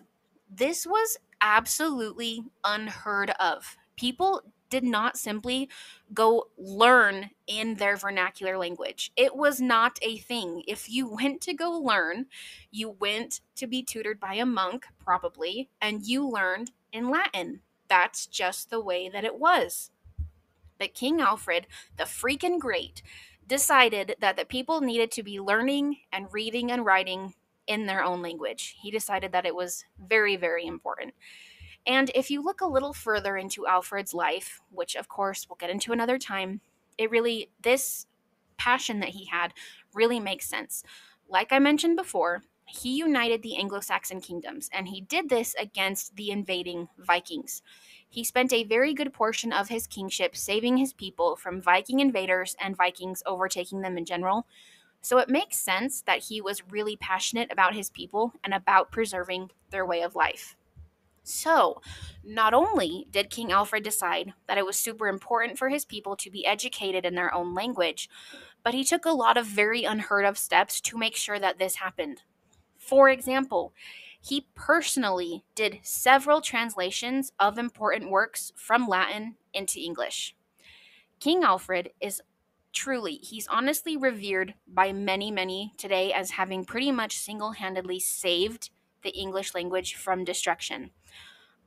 this was absolutely unheard of. People did not simply go learn in their vernacular language. It was not a thing. If you went to go learn, you went to be tutored by a monk, probably, and you learned in Latin. That's just the way that it was But King Alfred, the freaking great, decided that the people needed to be learning and reading and writing in their own language. He decided that it was very, very important. And if you look a little further into Alfred's life, which of course we'll get into another time, it really, this passion that he had really makes sense. Like I mentioned before, he united the Anglo Saxon kingdoms, and he did this against the invading Vikings. He spent a very good portion of his kingship saving his people from Viking invaders and Vikings overtaking them in general. So it makes sense that he was really passionate about his people and about preserving their way of life. So, not only did King Alfred decide that it was super important for his people to be educated in their own language, but he took a lot of very unheard of steps to make sure that this happened. For example, he personally did several translations of important works from Latin into English. King Alfred is truly, he's honestly revered by many, many today as having pretty much single handedly saved the English language from destruction.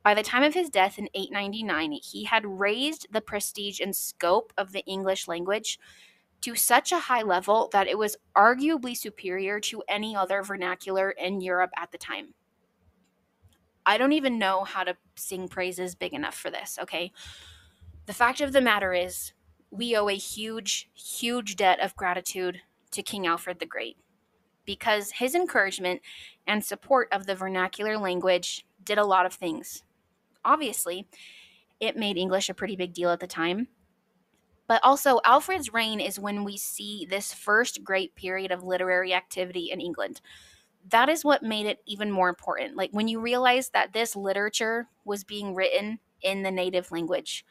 By the time of his death in 899, he had raised the prestige and scope of the English language to such a high level that it was arguably superior to any other vernacular in Europe at the time. I don't even know how to sing praises big enough for this, okay? The fact of the matter is, we owe a huge, huge debt of gratitude to King Alfred the Great because his encouragement and support of the vernacular language did a lot of things. Obviously, it made English a pretty big deal at the time, but also, Alfred's reign is when we see this first great period of literary activity in England. That is what made it even more important. Like when you realize that this literature was being written in the native language.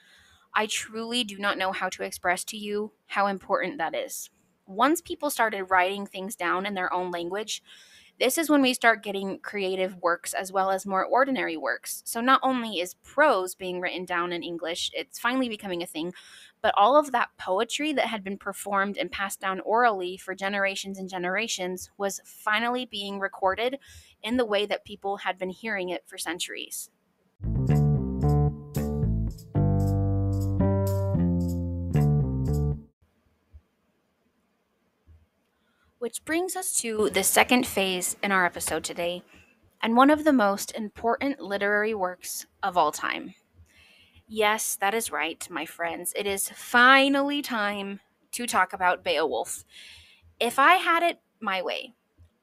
I truly do not know how to express to you how important that is. Once people started writing things down in their own language, this is when we start getting creative works as well as more ordinary works. So not only is prose being written down in English, it's finally becoming a thing, but all of that poetry that had been performed and passed down orally for generations and generations was finally being recorded in the way that people had been hearing it for centuries. Which brings us to the second phase in our episode today, and one of the most important literary works of all time. Yes, that is right, my friends. It is finally time to talk about Beowulf. If I had it my way,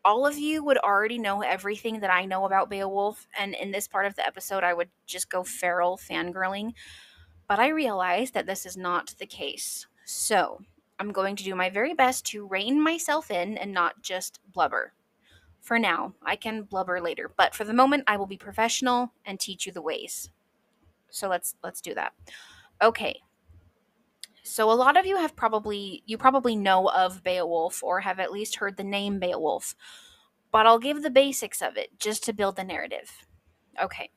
all of you would already know everything that I know about Beowulf, and in this part of the episode, I would just go feral fangirling. But I realize that this is not the case. So, I'm going to do my very best to rein myself in and not just blubber. For now, I can blubber later, but for the moment I will be professional and teach you the ways. So let's let's do that. Okay. So a lot of you have probably you probably know of Beowulf or have at least heard the name Beowulf. But I'll give the basics of it just to build the narrative. Okay.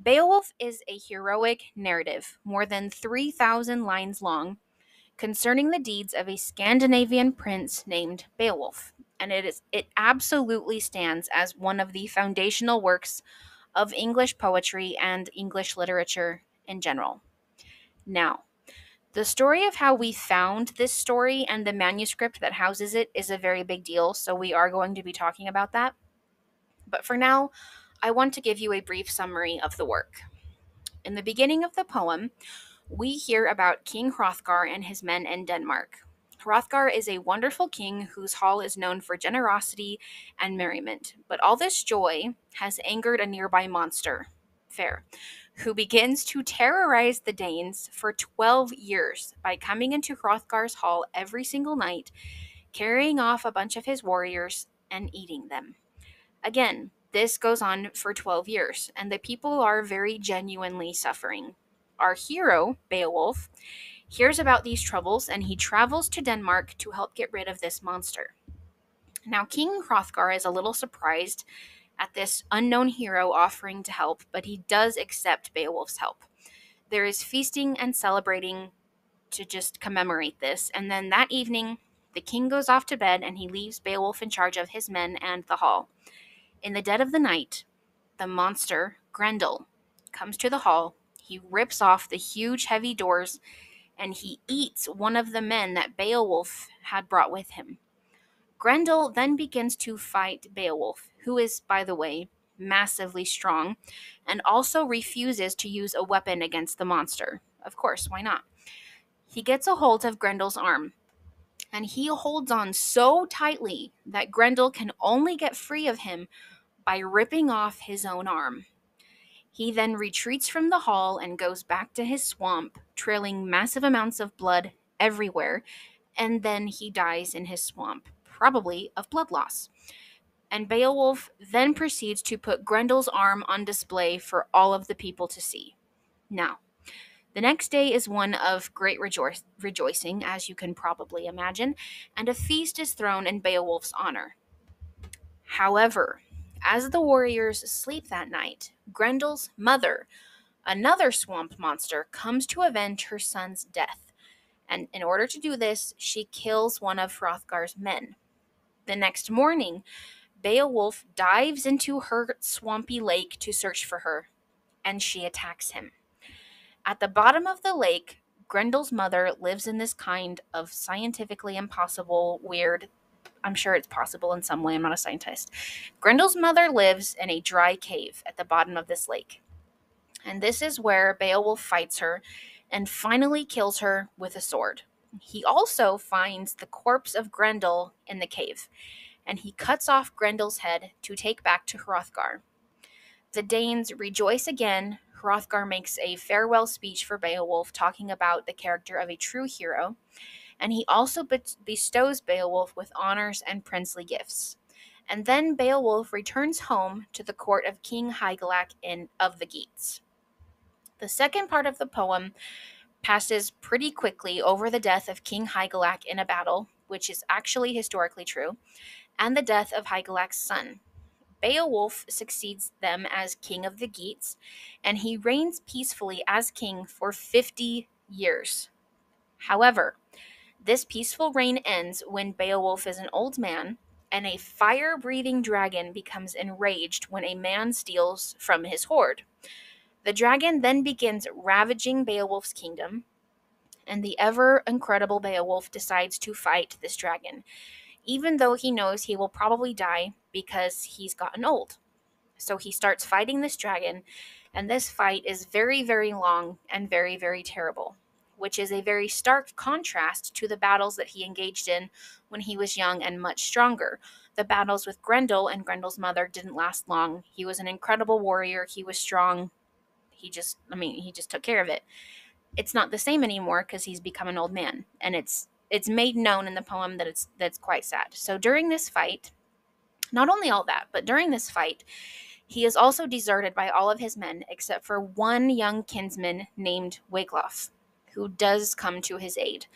Beowulf is a heroic narrative, more than 3,000 lines long, concerning the deeds of a Scandinavian prince named Beowulf, and it is it absolutely stands as one of the foundational works of English poetry and English literature in general. Now, the story of how we found this story and the manuscript that houses it is a very big deal, so we are going to be talking about that. But for now, I want to give you a brief summary of the work. In the beginning of the poem, we hear about King Hrothgar and his men in Denmark. Hrothgar is a wonderful king whose hall is known for generosity and merriment, but all this joy has angered a nearby monster, Fair, who begins to terrorize the Danes for 12 years by coming into Hrothgar's hall every single night, carrying off a bunch of his warriors and eating them. Again, this goes on for 12 years, and the people are very genuinely suffering our hero, Beowulf, hears about these troubles and he travels to Denmark to help get rid of this monster. Now, King Hrothgar is a little surprised at this unknown hero offering to help, but he does accept Beowulf's help. There is feasting and celebrating to just commemorate this, and then that evening, the king goes off to bed and he leaves Beowulf in charge of his men and the hall. In the dead of the night, the monster, Grendel, comes to the hall he rips off the huge, heavy doors and he eats one of the men that Beowulf had brought with him. Grendel then begins to fight Beowulf, who is, by the way, massively strong, and also refuses to use a weapon against the monster. Of course, why not? He gets a hold of Grendel's arm, and he holds on so tightly that Grendel can only get free of him by ripping off his own arm. He then retreats from the hall and goes back to his swamp, trailing massive amounts of blood everywhere, and then he dies in his swamp, probably of blood loss. And Beowulf then proceeds to put Grendel's arm on display for all of the people to see. Now, the next day is one of great rejo- rejoicing, as you can probably imagine, and a feast is thrown in Beowulf's honor. However, as the warriors sleep that night, Grendel's mother, another swamp monster, comes to avenge her son's death. And in order to do this, she kills one of Hrothgar's men. The next morning, Beowulf dives into her swampy lake to search for her, and she attacks him. At the bottom of the lake, Grendel's mother lives in this kind of scientifically impossible, weird I'm sure it's possible in some way. I'm not a scientist. Grendel's mother lives in a dry cave at the bottom of this lake. And this is where Beowulf fights her and finally kills her with a sword. He also finds the corpse of Grendel in the cave, and he cuts off Grendel's head to take back to Hrothgar. The Danes rejoice again. Hrothgar makes a farewell speech for Beowulf, talking about the character of a true hero and he also bestows Beowulf with honors and princely gifts. And then Beowulf returns home to the court of King Hygelac in of the Geats. The second part of the poem passes pretty quickly over the death of King Hygelac in a battle, which is actually historically true, and the death of Hygelac's son. Beowulf succeeds them as king of the Geats, and he reigns peacefully as king for 50 years. However, this peaceful reign ends when Beowulf is an old man and a fire breathing dragon becomes enraged when a man steals from his hoard. The dragon then begins ravaging Beowulf's kingdom, and the ever incredible Beowulf decides to fight this dragon, even though he knows he will probably die because he's gotten old. So he starts fighting this dragon, and this fight is very, very long and very, very terrible. Which is a very stark contrast to the battles that he engaged in when he was young and much stronger. The battles with Grendel and Grendel's mother didn't last long. He was an incredible warrior, he was strong. He just, I mean, he just took care of it. It's not the same anymore because he's become an old man, and it's it's made known in the poem that it's that's quite sad. So during this fight, not only all that, but during this fight, he is also deserted by all of his men except for one young kinsman named Wiglaf, who does come to his aid.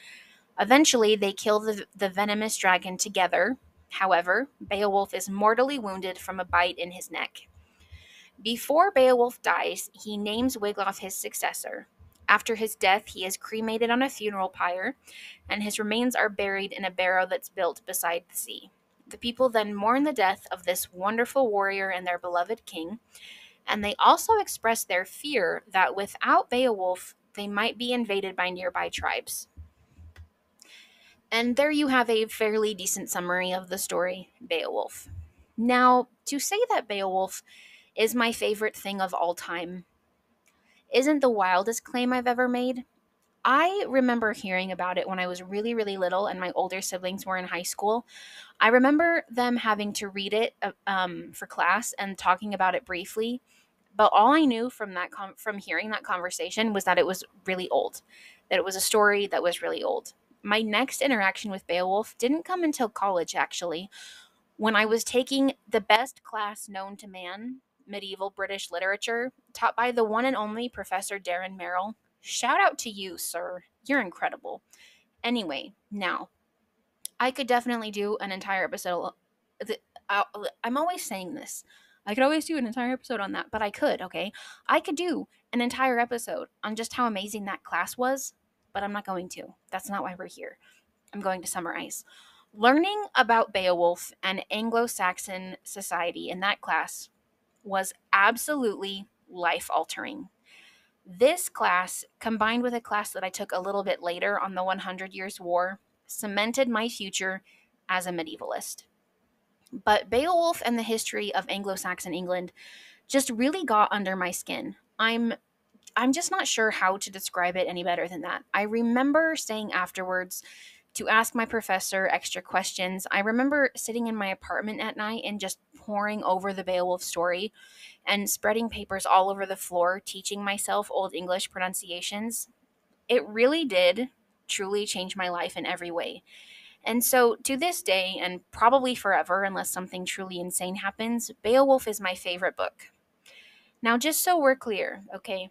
Eventually, they kill the, the venomous dragon together. However, Beowulf is mortally wounded from a bite in his neck. Before Beowulf dies, he names Wiglaf his successor. After his death, he is cremated on a funeral pyre, and his remains are buried in a barrow that's built beside the sea. The people then mourn the death of this wonderful warrior and their beloved king, and they also express their fear that without Beowulf, they might be invaded by nearby tribes. And there you have a fairly decent summary of the story, Beowulf. Now, to say that Beowulf is my favorite thing of all time isn't the wildest claim I've ever made. I remember hearing about it when I was really, really little and my older siblings were in high school. I remember them having to read it uh, um, for class and talking about it briefly. But all I knew from that com- from hearing that conversation was that it was really old, that it was a story that was really old. My next interaction with Beowulf didn't come until college, actually, when I was taking the best class known to man, medieval British literature, taught by the one and only Professor Darren Merrill. Shout out to you, sir. You're incredible. Anyway, now, I could definitely do an entire episode. Uh, uh, I'm always saying this. I could always do an entire episode on that, but I could, okay? I could do an entire episode on just how amazing that class was, but I'm not going to. That's not why we're here. I'm going to summarize. Learning about Beowulf and Anglo Saxon society in that class was absolutely life altering. This class, combined with a class that I took a little bit later on the 100 Years' War, cemented my future as a medievalist. But Beowulf and the history of Anglo Saxon England just really got under my skin. I'm I'm just not sure how to describe it any better than that. I remember saying afterwards to ask my professor extra questions. I remember sitting in my apartment at night and just poring over the Beowulf story and spreading papers all over the floor, teaching myself Old English pronunciations. It really did truly change my life in every way. And so, to this day, and probably forever, unless something truly insane happens, Beowulf is my favorite book. Now, just so we're clear, okay,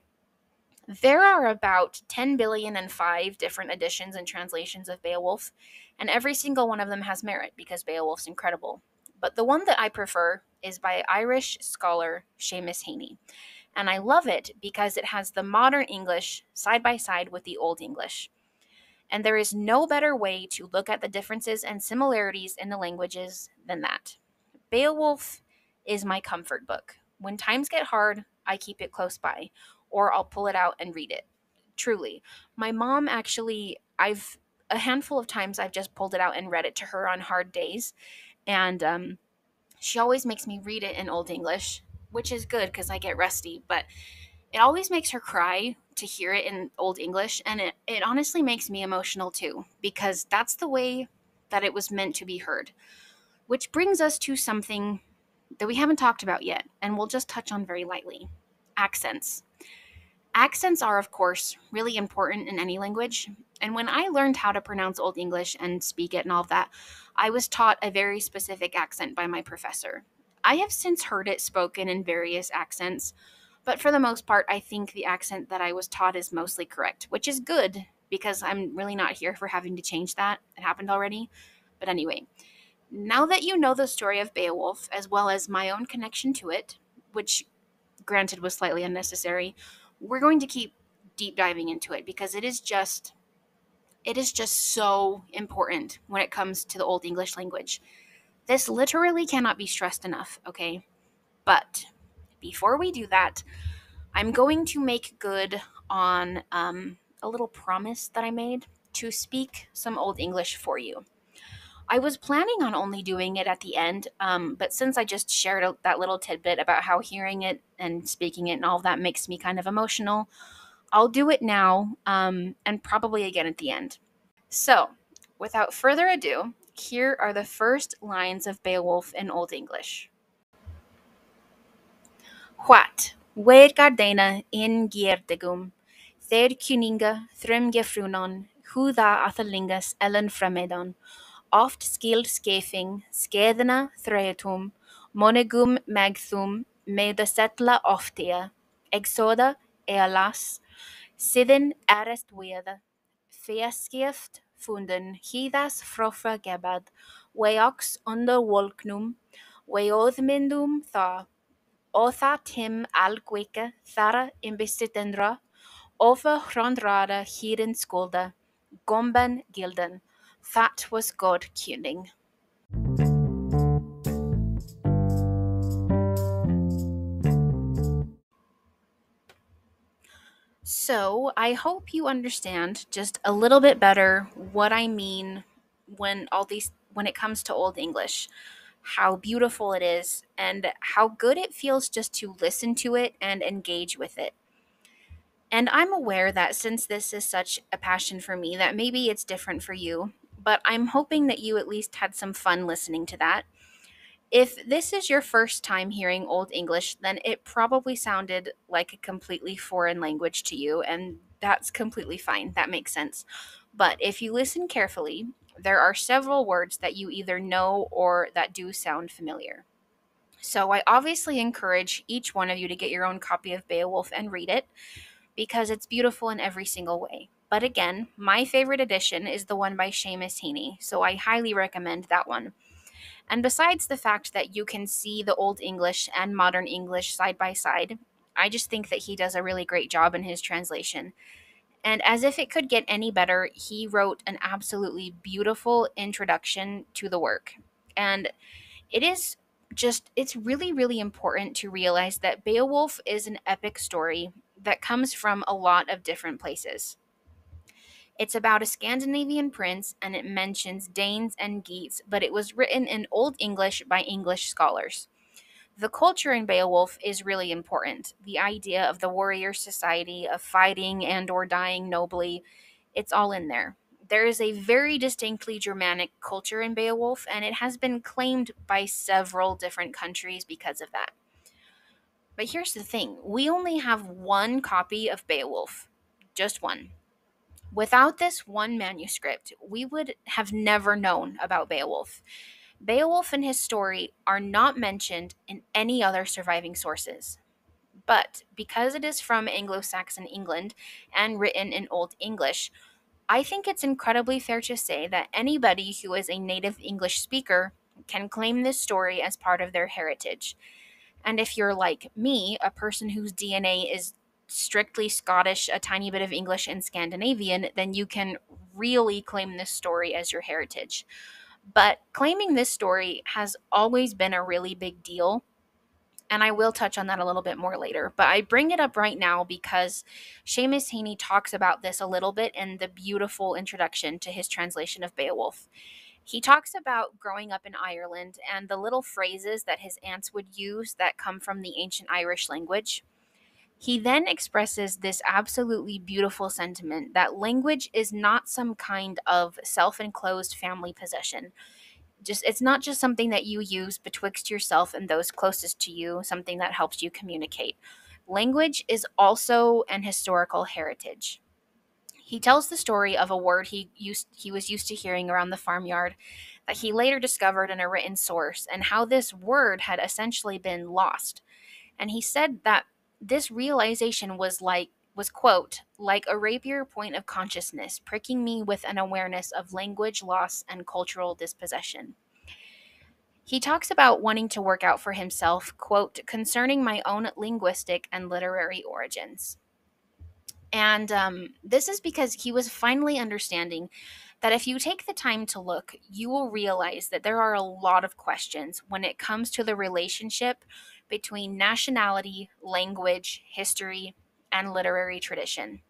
there are about 10 billion and five different editions and translations of Beowulf, and every single one of them has merit because Beowulf's incredible. But the one that I prefer is by Irish scholar Seamus Heaney. And I love it because it has the modern English side by side with the Old English. And there is no better way to look at the differences and similarities in the languages than that. Beowulf is my comfort book. When times get hard, I keep it close by or I'll pull it out and read it. Truly. My mom actually, I've a handful of times I've just pulled it out and read it to her on hard days. And um, she always makes me read it in Old English, which is good because I get rusty, but it always makes her cry to hear it in Old English. And it, it honestly makes me emotional too, because that's the way that it was meant to be heard. Which brings us to something that we haven't talked about yet, and we'll just touch on very lightly accents. Accents are, of course, really important in any language. And when I learned how to pronounce Old English and speak it and all of that, I was taught a very specific accent by my professor. I have since heard it spoken in various accents, but for the most part, I think the accent that I was taught is mostly correct, which is good because I'm really not here for having to change that. It happened already. But anyway, now that you know the story of Beowulf, as well as my own connection to it, which granted was slightly unnecessary, we're going to keep deep diving into it because it is just it is just so important when it comes to the old english language this literally cannot be stressed enough okay but before we do that i'm going to make good on um, a little promise that i made to speak some old english for you I was planning on only doing it at the end, um, but since I just shared a, that little tidbit about how hearing it and speaking it and all of that makes me kind of emotional, I'll do it now um, and probably again at the end. So, without further ado, here are the first lines of Beowulf in Old English. What, Wed Gardena in Gierdegum, Ther Kuninga, Thrym Gefrunon, Hu tha Athalingas Ellen Fremedon, oft skild skefing, Skedena Threatum, Monegum Magthum, Meda Setla Oftia, Exoda Ealas, Sidin Arest Weda, Feaskieft funden Hidas Frofra Gebad, Weox under Wolknum, Weothmindum Tha, Skolda, Gomban Gilden, That was God. So, I hope you understand just a little bit better what I mean when all these when it comes to old English. How beautiful it is and how good it feels just to listen to it and engage with it. And I'm aware that since this is such a passion for me that maybe it's different for you, but I'm hoping that you at least had some fun listening to that. If this is your first time hearing Old English, then it probably sounded like a completely foreign language to you, and that's completely fine. That makes sense. But if you listen carefully, there are several words that you either know or that do sound familiar. So I obviously encourage each one of you to get your own copy of Beowulf and read it because it's beautiful in every single way. But again, my favorite edition is the one by Seamus Heaney, so I highly recommend that one. And besides the fact that you can see the Old English and Modern English side by side, I just think that he does a really great job in his translation. And as if it could get any better, he wrote an absolutely beautiful introduction to the work. And it is just, it's really, really important to realize that Beowulf is an epic story that comes from a lot of different places. It's about a Scandinavian prince and it mentions Danes and Geats, but it was written in Old English by English scholars. The culture in Beowulf is really important. The idea of the warrior society, of fighting and or dying nobly, it's all in there. There is a very distinctly Germanic culture in Beowulf, and it has been claimed by several different countries because of that. But here's the thing we only have one copy of Beowulf, just one. Without this one manuscript, we would have never known about Beowulf. Beowulf and his story are not mentioned in any other surviving sources. But because it is from Anglo Saxon England and written in Old English, I think it's incredibly fair to say that anybody who is a native English speaker can claim this story as part of their heritage. And if you're like me, a person whose DNA is strictly Scottish, a tiny bit of English, and Scandinavian, then you can really claim this story as your heritage. But claiming this story has always been a really big deal. And I will touch on that a little bit more later. But I bring it up right now because Seamus Heaney talks about this a little bit in the beautiful introduction to his translation of Beowulf. He talks about growing up in Ireland and the little phrases that his aunts would use that come from the ancient Irish language. He then expresses this absolutely beautiful sentiment that language is not some kind of self enclosed family possession. Just it's not just something that you use betwixt yourself and those closest to you, something that helps you communicate. Language is also an historical heritage. He tells the story of a word he used he was used to hearing around the farmyard that he later discovered in a written source and how this word had essentially been lost. And he said that this realization was like was quote like a rapier point of consciousness pricking me with an awareness of language loss and cultural dispossession. He talks about wanting to work out for himself quote concerning my own linguistic and literary origins. And um, this is because he was finally understanding that if you take the time to look, you will realize that there are a lot of questions when it comes to the relationship between nationality, language, history, and literary tradition.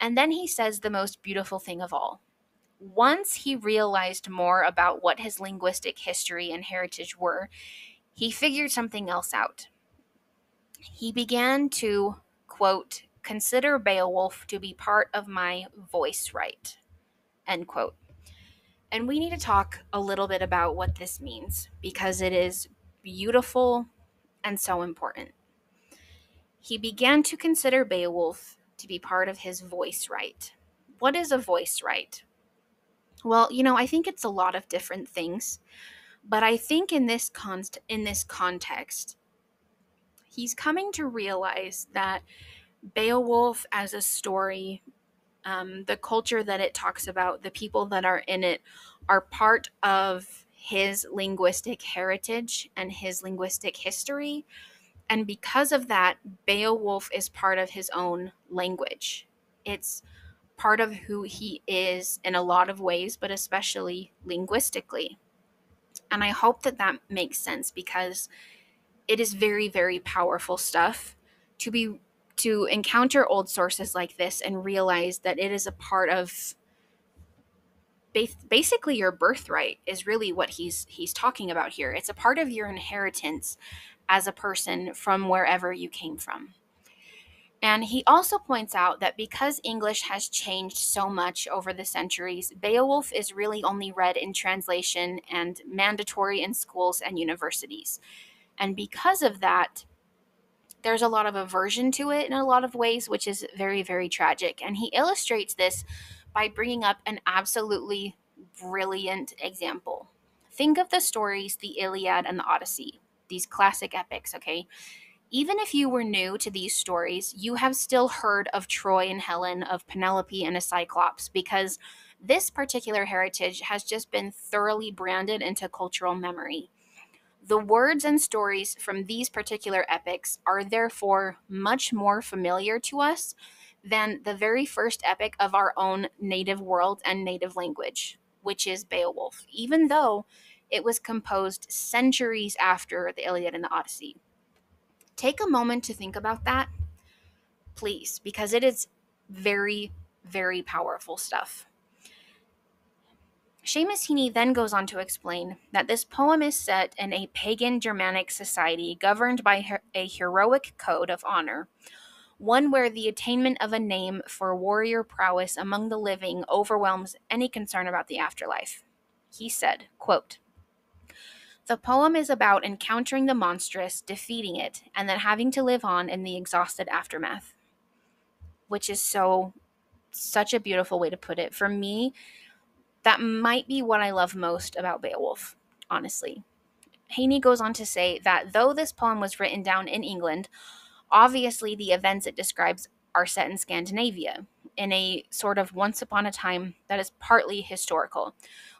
And then he says the most beautiful thing of all. Once he realized more about what his linguistic history and heritage were, he figured something else out. He began to, quote, consider Beowulf to be part of my voice right. End quote. And we need to talk a little bit about what this means because it is beautiful and so important. He began to consider Beowulf to be part of his voice right. What is a voice right? Well, you know, I think it's a lot of different things, but I think in this const- in this context, he's coming to realize that Beowulf as a story, um, the culture that it talks about, the people that are in it, are part of his linguistic heritage and his linguistic history. And because of that, Beowulf is part of his own language. It's part of who he is in a lot of ways, but especially linguistically. And I hope that that makes sense because it is very, very powerful stuff to be to encounter old sources like this and realize that it is a part of basically your birthright is really what he's he's talking about here. It's a part of your inheritance as a person from wherever you came from. And he also points out that because English has changed so much over the centuries, Beowulf is really only read in translation and mandatory in schools and universities. And because of that, there's a lot of aversion to it in a lot of ways, which is very, very tragic. And he illustrates this by bringing up an absolutely brilliant example. Think of the stories, the Iliad and the Odyssey, these classic epics, okay? Even if you were new to these stories, you have still heard of Troy and Helen, of Penelope and a Cyclops, because this particular heritage has just been thoroughly branded into cultural memory. The words and stories from these particular epics are therefore much more familiar to us than the very first epic of our own native world and native language, which is Beowulf, even though it was composed centuries after the Iliad and the Odyssey. Take a moment to think about that, please, because it is very, very powerful stuff. Seamus Heaney then goes on to explain that this poem is set in a pagan Germanic society governed by a heroic code of honor, one where the attainment of a name for warrior prowess among the living overwhelms any concern about the afterlife. He said, quote, the poem is about encountering the monstrous, defeating it, and then having to live on in the exhausted aftermath. Which is so, such a beautiful way to put it. For me, that might be what I love most about Beowulf, honestly. Heaney goes on to say that though this poem was written down in England, obviously the events it describes are set in Scandinavia, in a sort of once upon a time that is partly historical,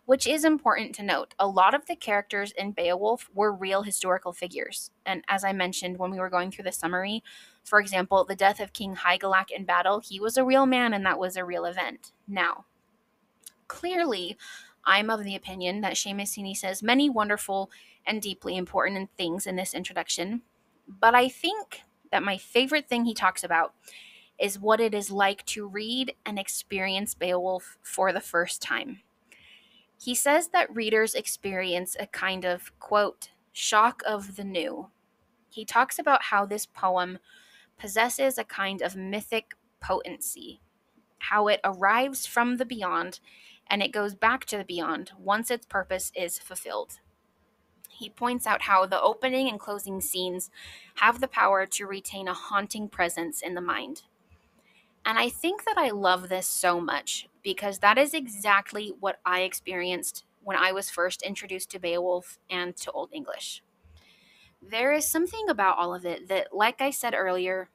which is important to note. A lot of the characters in Beowulf were real historical figures. And as I mentioned when we were going through the summary, for example, the death of King Hygelac in battle, he was a real man and that was a real event. Now, clearly, I'm of the opinion that Seamus Heaney says many wonderful and deeply important things in this introduction, but I think that my favorite thing he talks about is what it is like to read and experience Beowulf for the first time. He says that readers experience a kind of, quote, shock of the new. He talks about how this poem possesses a kind of mythic potency, how it arrives from the beyond and it goes back to the beyond once its purpose is fulfilled. He points out how the opening and closing scenes have the power to retain a haunting presence in the mind. And I think that I love this so much because that is exactly what I experienced when I was first introduced to Beowulf and to Old English. There is something about all of it that, like I said earlier,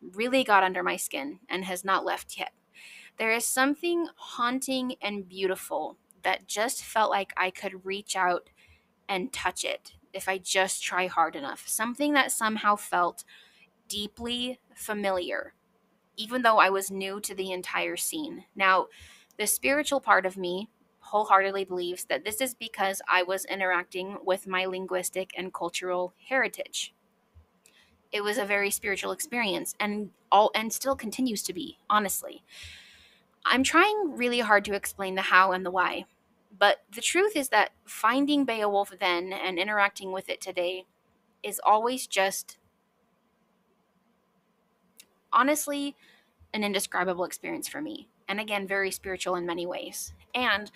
really got under my skin and has not left yet. There is something haunting and beautiful that just felt like I could reach out and touch it if I just try hard enough. Something that somehow felt deeply familiar even though I was new to the entire scene. Now, the spiritual part of me wholeheartedly believes that this is because I was interacting with my linguistic and cultural heritage. It was a very spiritual experience and all and still continues to be, honestly. I'm trying really hard to explain the how and the why, but the truth is that finding Beowulf then and interacting with it today is always just honestly an indescribable experience for me. And again, very spiritual in many ways. And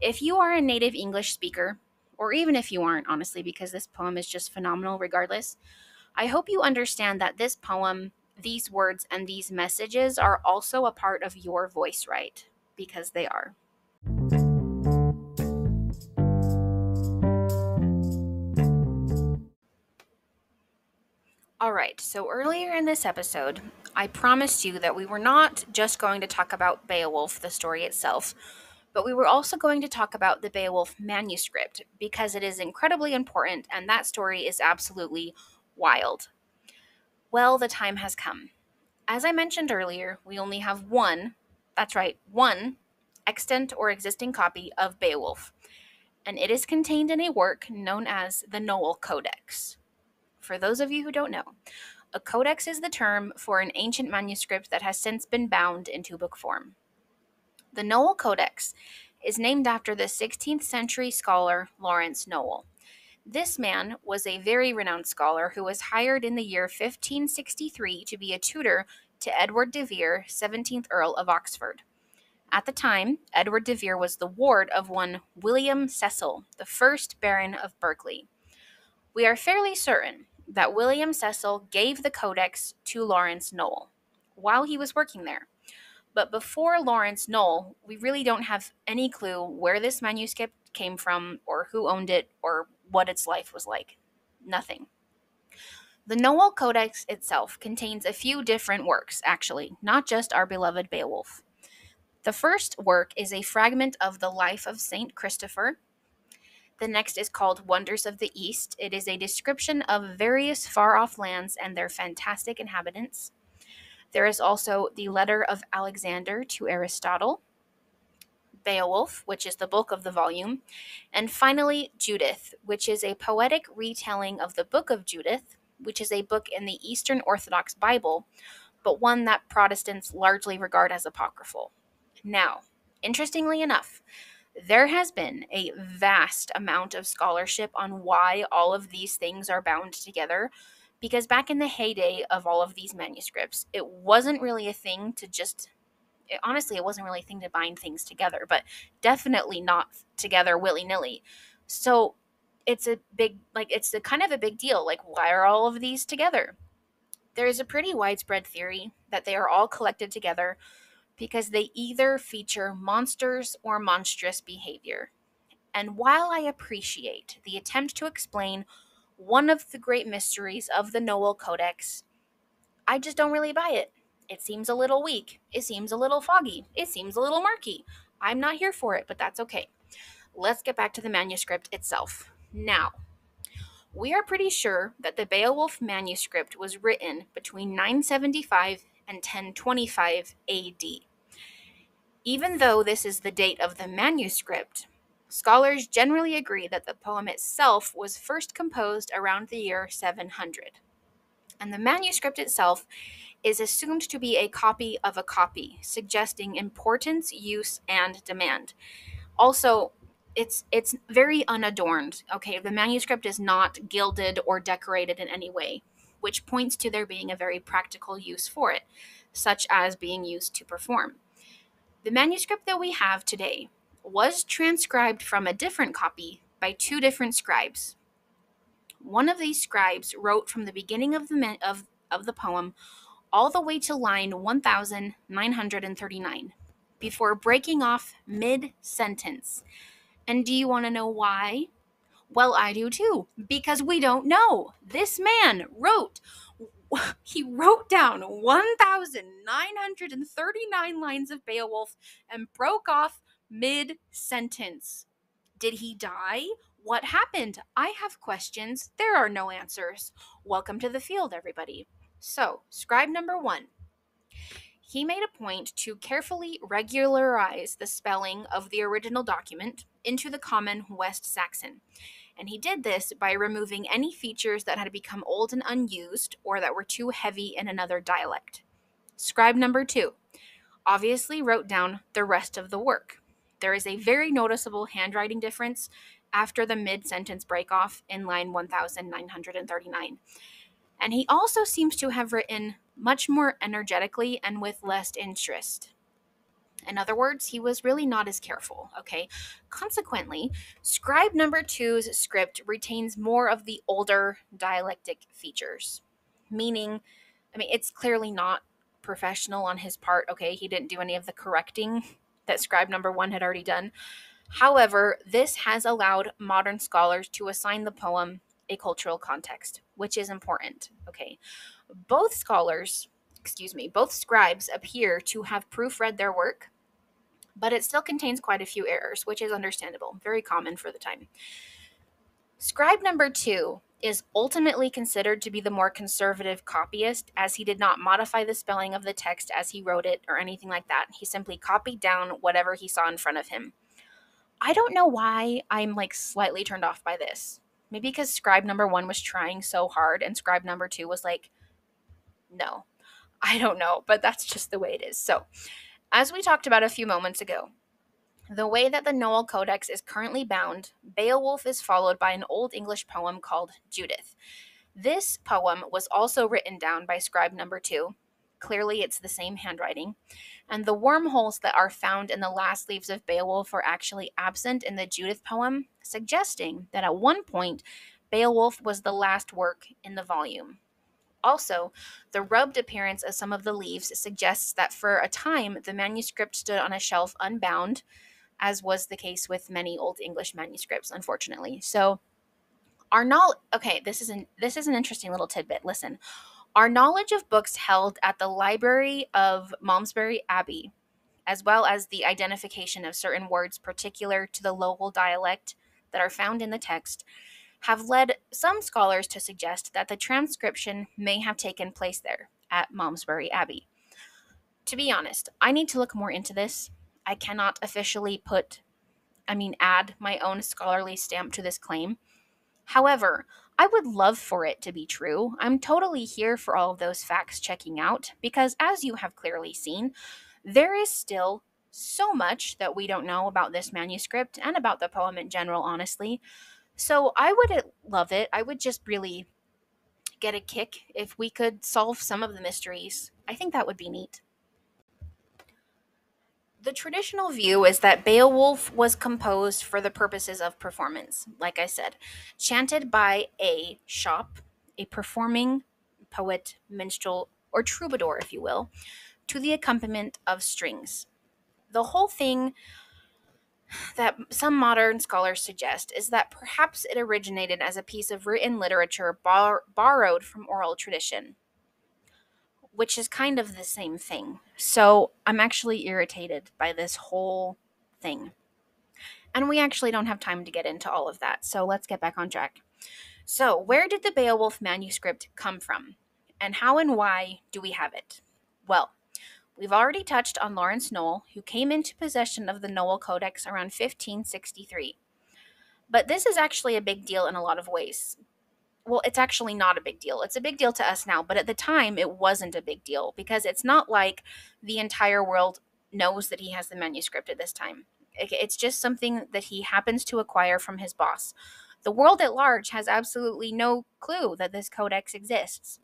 if you are a native English speaker, or even if you aren't, honestly, because this poem is just phenomenal regardless, I hope you understand that this poem, these words, and these messages are also a part of your voice right, because they are. All right, so earlier in this episode, I promised you that we were not just going to talk about Beowulf, the story itself, but we were also going to talk about the Beowulf manuscript because it is incredibly important and that story is absolutely wild. Well, the time has come. As I mentioned earlier, we only have one, that's right, one extant or existing copy of Beowulf, and it is contained in a work known as the Nowell Codex. For those of you who don't know, a codex is the term for an ancient manuscript that has since been bound into book form. The Nowell Codex is named after the 16th century scholar Laurence Nowell. This man was a very renowned scholar who was hired in the year 1563 to be a tutor to Edward de Vere, 17th Earl of Oxford. At the time, Edward de Vere was the ward of one William Cecil, the first Baron of Burghley. We are fairly certain that William Cecil gave the codex to Laurence Nowell while he was working there. But before Laurence Nowell, we really don't have any clue where this manuscript came from or who owned it or what its life was like. Nothing. The Nowell Codex itself contains a few different works, actually, not just our beloved Beowulf. The first work is a fragment of the life of Saint Christopher, the next is called Wonders of the East. It is a description of various far off lands and their fantastic inhabitants. There is also the Letter of Alexander to Aristotle, Beowulf, which is the bulk of the volume, and finally Judith, which is a poetic retelling of the Book of Judith, which is a book in the Eastern Orthodox Bible, but one that Protestants largely regard as apocryphal. Now, interestingly enough, there has been a vast amount of scholarship on why all of these things are bound together. Because back in the heyday of all of these manuscripts, it wasn't really a thing to just, it, honestly, it wasn't really a thing to bind things together, but definitely not together willy nilly. So it's a big, like, it's a kind of a big deal. Like, why are all of these together? There is a pretty widespread theory that they are all collected together because they either feature monsters or monstrous behavior. And while I appreciate the attempt to explain one of the great mysteries of the Nowell Codex, I just don't really buy it. It seems a little weak. It seems a little foggy. It seems a little murky. I'm not here for it, but that's okay. Let's get back to the manuscript itself. Now, we are pretty sure that the Beowulf manuscript was written between 975 and 1025 AD. Even though this is the date of the manuscript, scholars generally agree that the poem itself was first composed around the year 700. And the manuscript itself is assumed to be a copy of a copy, suggesting importance, use, and demand. Also, it's it's very unadorned. Okay, the manuscript is not gilded or decorated in any way, which points to there being a very practical use for it, such as being used to perform. The manuscript that we have today was transcribed from a different copy by two different scribes. One of these scribes wrote from the beginning of the of, of the poem all the way to line 1939 before breaking off mid sentence. And do you want to know why? Well, I do too, because we don't know. This man wrote he wrote down 1,939 lines of Beowulf and broke off mid sentence. Did he die? What happened? I have questions. There are no answers. Welcome to the field, everybody. So, scribe number one. He made a point to carefully regularize the spelling of the original document into the common West Saxon and he did this by removing any features that had become old and unused or that were too heavy in another dialect. Scribe number two obviously wrote down the rest of the work. There is a very noticeable handwriting difference after the mid sentence break off in line 1939. And he also seems to have written much more energetically and with less interest. In other words, he was really not as careful, okay? Consequently, scribe number two's script retains more of the older dialectic features, meaning, I mean, it's clearly not professional on his part, okay? He didn't do any of the correcting that scribe number one had already done. However, this has allowed modern scholars to assign the poem a cultural context, which is important, okay? Both scholars, excuse me, both scribes appear to have proofread their work but it still contains quite a few errors, which is understandable, very common for the time. Scribe number two is ultimately considered to be the more conservative copyist, as he did not modify the spelling of the text as he wrote it or anything like that. He simply copied down whatever he saw in front of him. I don't know why I'm like slightly turned off by this. Maybe because scribe number one was trying so hard and scribe number two was like, no. I don't know, but that's just the way it is. So, as we talked about a few moments ago, the way that the Nowell Codex is currently bound, Beowulf is followed by an Old English poem called Judith. This poem was also written down by scribe number two. Clearly, it's the same handwriting. And the wormholes that are found in the last leaves of Beowulf are actually absent in the Judith poem, suggesting that at one point, Beowulf was the last work in the volume. Also, the rubbed appearance of some of the leaves suggests that for a time the manuscript stood on a shelf unbound, as was the case with many Old English manuscripts, unfortunately. So, our knowledge okay, this is an this is an interesting little tidbit. Listen. Our knowledge of books held at the Library of Malmesbury Abbey, as well as the identification of certain words particular to the local dialect that are found in the text, have led some scholars to suggest that the transcription may have taken place there at Malmesbury Abbey. To be honest, I need to look more into this. I cannot officially put, I mean, add my own scholarly stamp to this claim. However, I would love for it to be true. I'm totally here for all of those facts checking out because, as you have clearly seen, there is still so much that we don't know about this manuscript and about the poem in general, honestly. So I would love it. I would just really get a kick if we could solve some of the mysteries. I think that would be neat. The traditional view is that Beowulf was composed for the purposes of performance, like I said, chanted by a scop, a performing poet, minstrel, or troubadour, if you will, to the accompaniment of strings. The whole thing that some modern scholars suggest is that perhaps it originated as a piece of written literature bar- borrowed from oral tradition, which is kind of the same thing. So I'm actually irritated by this whole thing. And we actually don't have time to get into all of that, so let's get back on track. So, where did the Beowulf manuscript come from? And how and why do we have it? Well, We've already touched on Laurence Nowell, who came into possession of the Nowell Codex around 1563. But this is actually a big deal in a lot of ways. Well, it's actually not a big deal. It's a big deal to us now, but at the time it wasn't a big deal because it's not like the entire world knows that he has the manuscript at this time. It's just something that he happens to acquire from his boss. The world at large has absolutely no clue that this codex exists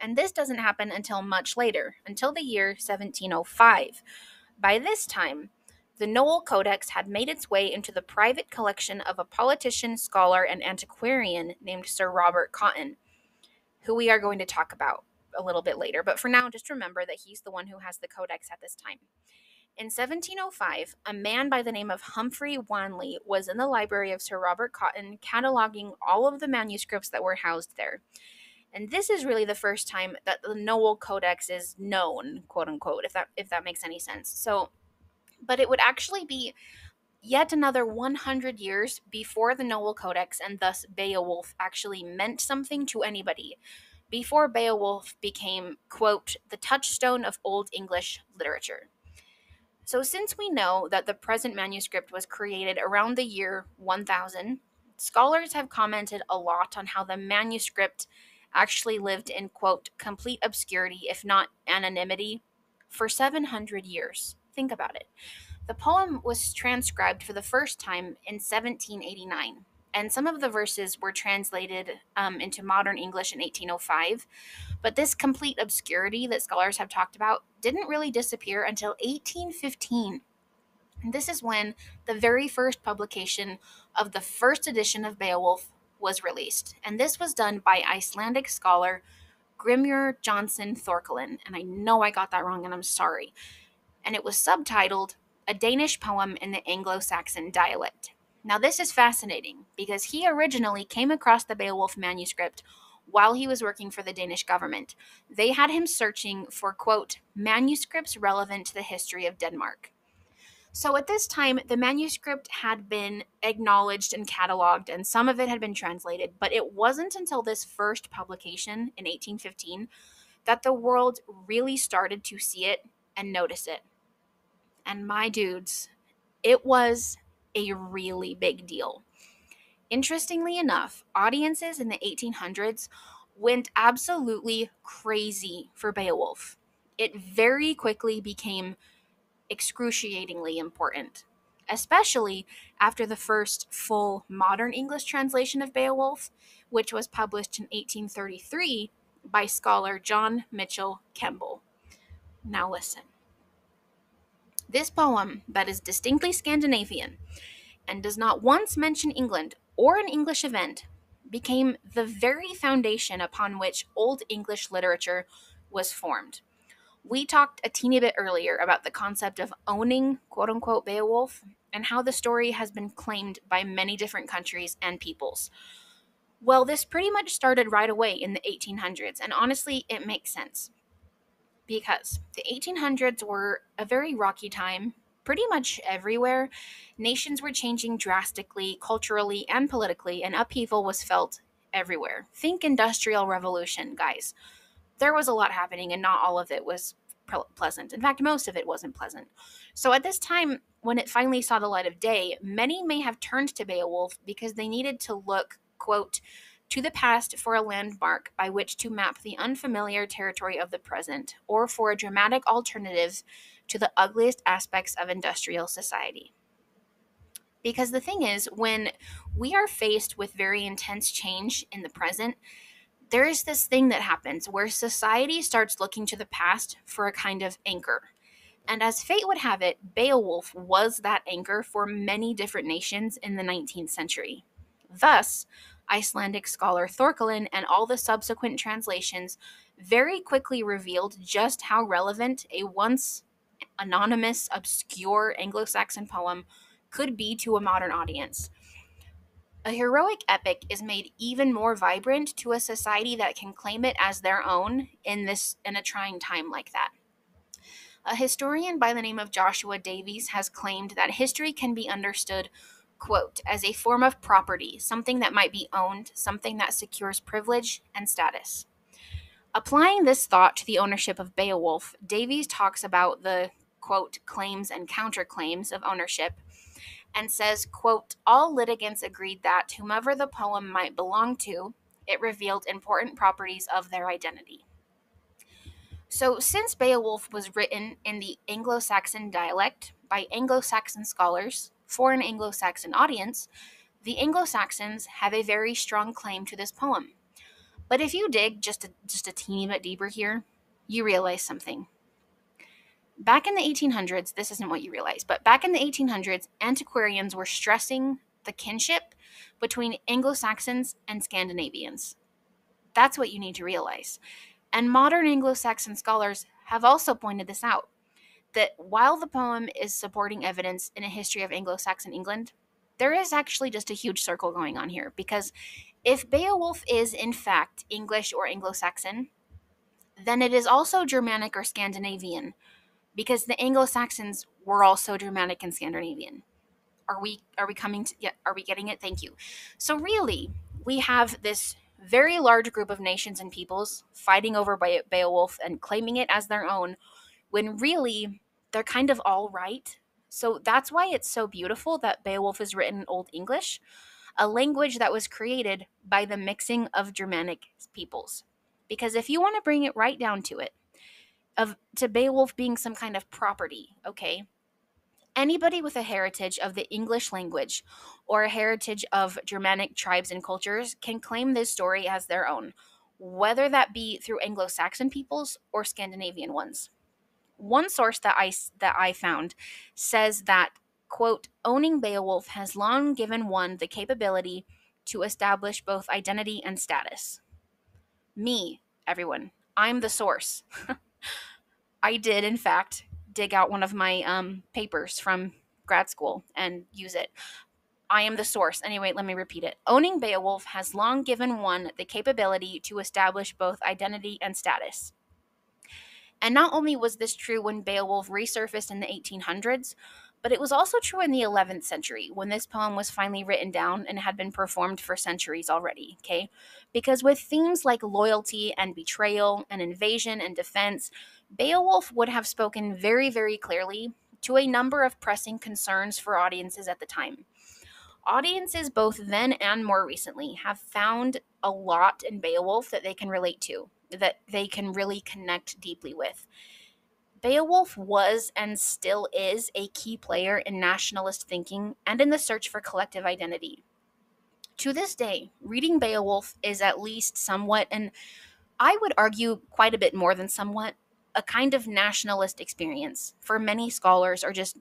and this doesn't happen until much later, until the year 1705. By this time, the Nowell Codex had made its way into the private collection of a politician, scholar, and antiquarian named Sir Robert Cotton, who we are going to talk about a little bit later. But for now, just remember that he's the one who has the codex at this time. In 1705, a man by the name of Humphrey Wanley was in the library of Sir Robert Cotton cataloging all of the manuscripts that were housed there. And this is really the first time that the Nowell Codex is known, quote unquote, if that if that makes any sense. So but it would actually be yet another 100 years before the Nowell Codex and thus Beowulf actually meant something to anybody. Before Beowulf became, quote, the touchstone of Old English literature. So, since we know that the present manuscript was created around the year 1000, scholars have commented a lot on how the manuscript actually lived in, quote, complete obscurity, if not anonymity, for 700 years. Think about it. The poem was transcribed for the first time in 1789, and some of the verses were translated um, into modern English in 1805. But this complete obscurity that scholars have talked about didn't really disappear until 1815. And this is when the very first publication of the first edition of Beowulf was released. And this was done by Icelandic scholar Grimur Johnson Thorkelin. And I know I got that wrong and I'm sorry. And it was subtitled A Danish Poem in the Anglo Saxon Dialect. Now, this is fascinating because he originally came across the Beowulf manuscript while he was working for the Danish government. They had him searching for, quote, manuscripts relevant to the history of Denmark. So at this time, the manuscript had been acknowledged and cataloged, and some of it had been translated, but it wasn't until this first publication in 1815 that the world really started to see it and notice it. And my dudes, it was a really big deal. Interestingly enough, audiences in the 1800s went absolutely crazy for Beowulf. It very quickly became excruciatingly important, especially after the first full modern English translation of Beowulf, which was published in 1833 by scholar John Mitchell Kemble. Now, listen. This poem, that is distinctly Scandinavian and does not once mention England or an English event, became the very foundation upon which Old English literature was formed. We talked a teeny bit earlier about the concept of owning, quote unquote, Beowulf, and how the story has been claimed by many different countries and peoples. Well, this pretty much started right away in the 1800s, and honestly, it makes sense because the 1800s were a very rocky time pretty much everywhere. Nations were changing drastically, culturally and politically, and upheaval was felt everywhere. Think industrial revolution, guys. There was a lot happening, and not all of it was pleasant. In fact, most of it wasn't pleasant. So at this time, when it finally saw the light of day, many may have turned to Beowulf because they needed to look, quote, to the past for a landmark by which to map the unfamiliar territory of the present, or for a dramatic alternative to the ugliest aspects of industrial society. Because the thing is, when we are faced with very intense change in the present, there is this thing that happens where society starts looking to the past for a kind of anchor. And as fate would have it, Beowulf was that anchor for many different nations in the 19th century. Thus, Icelandic scholar Thorkelin and all the subsequent translations very quickly revealed just how relevant a once anonymous, obscure Anglo Saxon poem could be to a modern audience. A heroic epic is made even more vibrant to a society that can claim it as their own in this in a trying time like that. A historian by the name of Joshua Davies has claimed that history can be understood quote as a form of property, something that might be owned, something that secures privilege and status. Applying this thought to the ownership of Beowulf, Davies talks about the quote claims and counterclaims of ownership and says, quote, all litigants agreed that whomever the poem might belong to, it revealed important properties of their identity. So, since Beowulf was written in the Anglo Saxon dialect by Anglo Saxon scholars for an Anglo Saxon audience, the Anglo Saxons have a very strong claim to this poem. But if you dig just a, just a teeny bit deeper here, you realize something. Back in the 1800s, this isn't what you realize, but back in the 1800s, antiquarians were stressing the kinship between Anglo Saxons and Scandinavians. That's what you need to realize. And modern Anglo Saxon scholars have also pointed this out that while the poem is supporting evidence in a history of Anglo Saxon England, there is actually just a huge circle going on here because if Beowulf is, in fact, English or Anglo Saxon, then it is also Germanic or Scandinavian, because the Anglo Saxons were also Germanic and Scandinavian. Are we are we coming to yeah, are we getting it? Thank you. So really, we have this very large group of nations and peoples fighting over Be- Beowulf and claiming it as their own, when really they're kind of all right. So that's why it's so beautiful that Beowulf is written in Old English, a language that was created by the mixing of Germanic peoples. Because if you want to bring it right down to it, of to Beowulf being some kind of property, okay? Anybody with a heritage of the English language or a heritage of Germanic tribes and cultures can claim this story as their own, whether that be through Anglo Saxon peoples or Scandinavian ones. One source that I, that I found says that, quote, owning Beowulf has long given one the capability to establish both identity and status. Me, everyone, I'm the source. I did, in fact, dig out one of my um, papers from grad school and use it. I am the source. Anyway, let me repeat it. Owning Beowulf has long given one the capability to establish both identity and status. And not only was this true when Beowulf resurfaced in the 1800s, but it was also true in the 11th century when this poem was finally written down and had been performed for centuries already, okay? Because with themes like loyalty and betrayal and invasion and defense, Beowulf would have spoken very, very clearly to a number of pressing concerns for audiences at the time. Audiences, both then and more recently, have found a lot in Beowulf that they can relate to, that they can really connect deeply with. Beowulf was and still is a key player in nationalist thinking and in the search for collective identity. To this day, reading Beowulf is at least somewhat, and I would argue quite a bit more than somewhat, a kind of nationalist experience for many scholars or just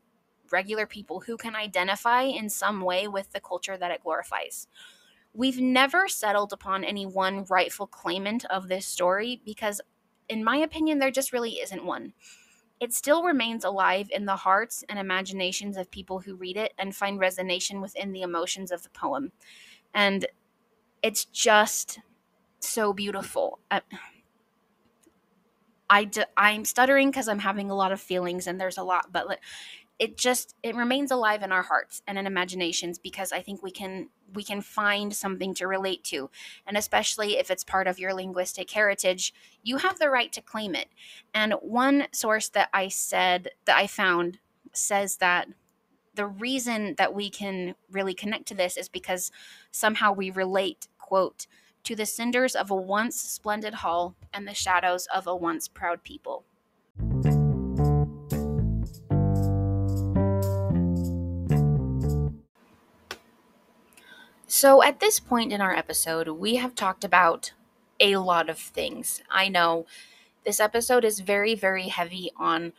regular people who can identify in some way with the culture that it glorifies. We've never settled upon any one rightful claimant of this story because, in my opinion, there just really isn't one. It still remains alive in the hearts and imaginations of people who read it and find resonation within the emotions of the poem. And it's just so beautiful. I'm stuttering because I'm having a lot of feelings and there's a lot, but it just it remains alive in our hearts and in imaginations because I think we can we can find something to relate to, and especially if it's part of your linguistic heritage, you have the right to claim it. And one source that I said that I found says that the reason that we can really connect to this is because somehow we relate quote to the cinders of a once splendid hall and the shadows of a once proud people. So, at this point in our episode, we have talked about a lot of things. I know this episode is very, very heavy on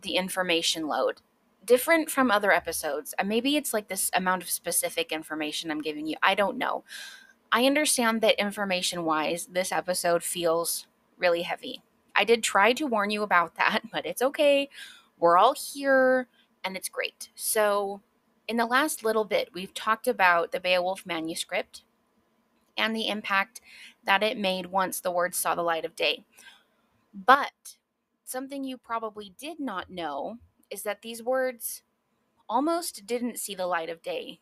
the information load. Different from other episodes. And maybe it's like this amount of specific information I'm giving you. I don't know. I understand that information wise, this episode feels really heavy. I did try to warn you about that, but it's okay. We're all here and it's great. So, in the last little bit, we've talked about the Beowulf manuscript and the impact that it made once the words saw the light of day. But something you probably did not know is that these words almost didn't see the light of day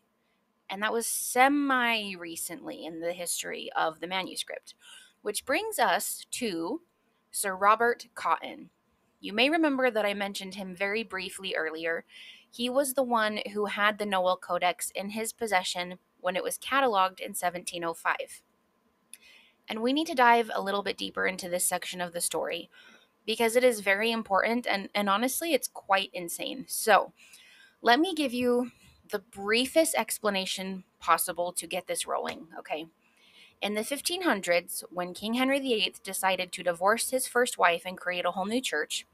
and that was semi recently in the history of the manuscript. Which brings us to Sir Robert Cotton. You may remember that I mentioned him very briefly earlier. He was the one who had the Nowell Codex in his possession when it was cataloged in 1705. And we need to dive a little bit deeper into this section of the story because it is very important and, and honestly, it's quite insane. So, let me give you the briefest explanation possible to get this rolling, okay? In the 1500s, when King Henry VIII decided to divorce his first wife and create a whole new church,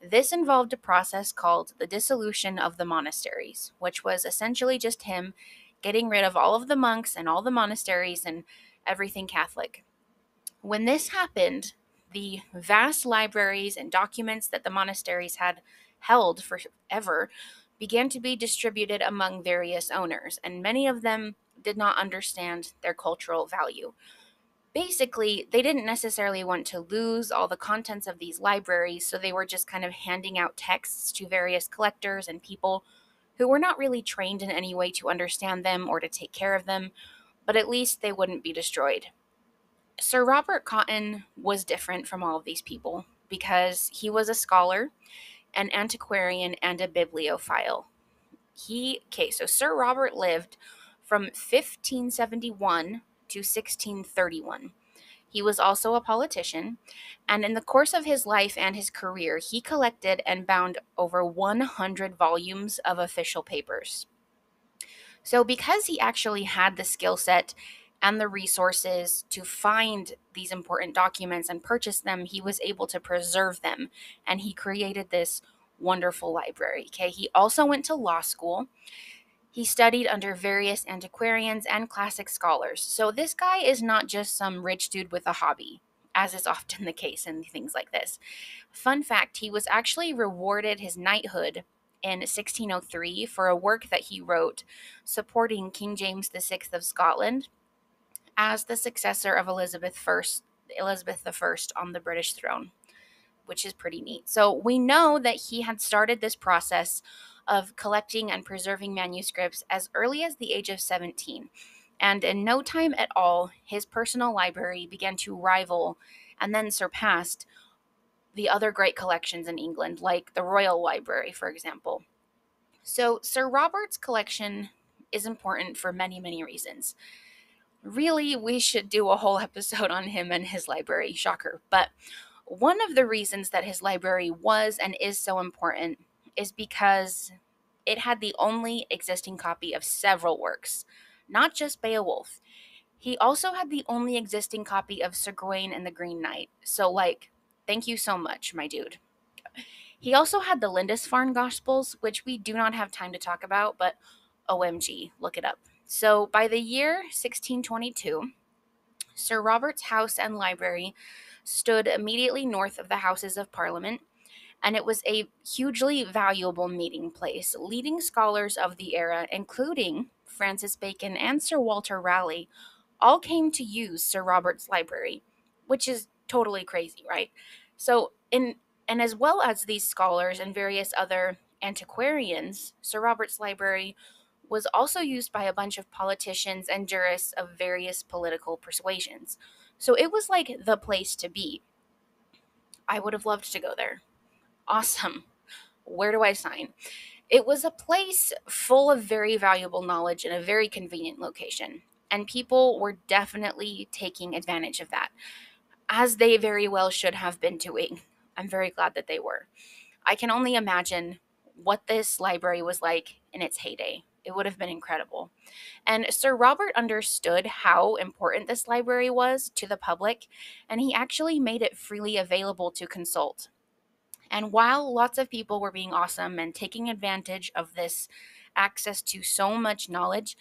this involved a process called the dissolution of the monasteries, which was essentially just him getting rid of all of the monks and all the monasteries and everything Catholic. When this happened, the vast libraries and documents that the monasteries had held forever began to be distributed among various owners, and many of them did not understand their cultural value. Basically, they didn't necessarily want to lose all the contents of these libraries, so they were just kind of handing out texts to various collectors and people who were not really trained in any way to understand them or to take care of them, but at least they wouldn't be destroyed. Sir Robert Cotton was different from all of these people because he was a scholar an antiquarian, and a bibliophile. He, okay, so Sir Robert lived from 1571 to 1631. He was also a politician, and in the course of his life and his career, he collected and bound over 100 volumes of official papers. So, because he actually had the skill set and the resources to find these important documents and purchase them, he was able to preserve them. And he created this wonderful library. Okay. He also went to law school. He studied under various antiquarians and classic scholars. So this guy is not just some rich dude with a hobby, as is often the case in things like this. Fun fact he was actually rewarded his knighthood in 1603 for a work that he wrote supporting King James VI of Scotland as the successor of Elizabeth I, Elizabeth I on the British throne, which is pretty neat. So we know that he had started this process of collecting and preserving manuscripts as early as the age of 17. And in no time at all, his personal library began to rival and then surpassed the other great collections in England, like the Royal Library, for example. So, Sir Robert's collection is important for many, many reasons really, we should do a whole episode on him and his library. Shocker. But one of the reasons that his library was and is so important is because it had the only existing copy of several works, not just Beowulf. He also had the only existing copy of Sir Gawain and the Green Knight. So, like, thank you so much, my dude. He also had the Lindisfarne Gospels, which we do not have time to talk about, but OMG, look it up. So by the year 1622, Sir Robert's house and library stood immediately north of the Houses of Parliament, and it was a hugely valuable meeting place. Leading scholars of the era, including Francis Bacon and Sir Walter Raleigh, all came to use Sir Robert's library, which is totally crazy, right? So, in and as well as these scholars and various other antiquarians, Sir Robert's library was also used by a bunch of politicians and jurists of various political persuasions. So it was like the place to be. I would have loved to go there. Awesome. Where do I sign? It was a place full of very valuable knowledge in a very convenient location, and people were definitely taking advantage of that, as they very well should have been doing. I'm very glad that they were. I can only imagine what this library was like in its heyday. It would have been incredible. And Sir Robert understood how important this library was to the public, and he actually made it freely available to consult. And while lots of people were being awesome and taking advantage of this access to so much knowledge,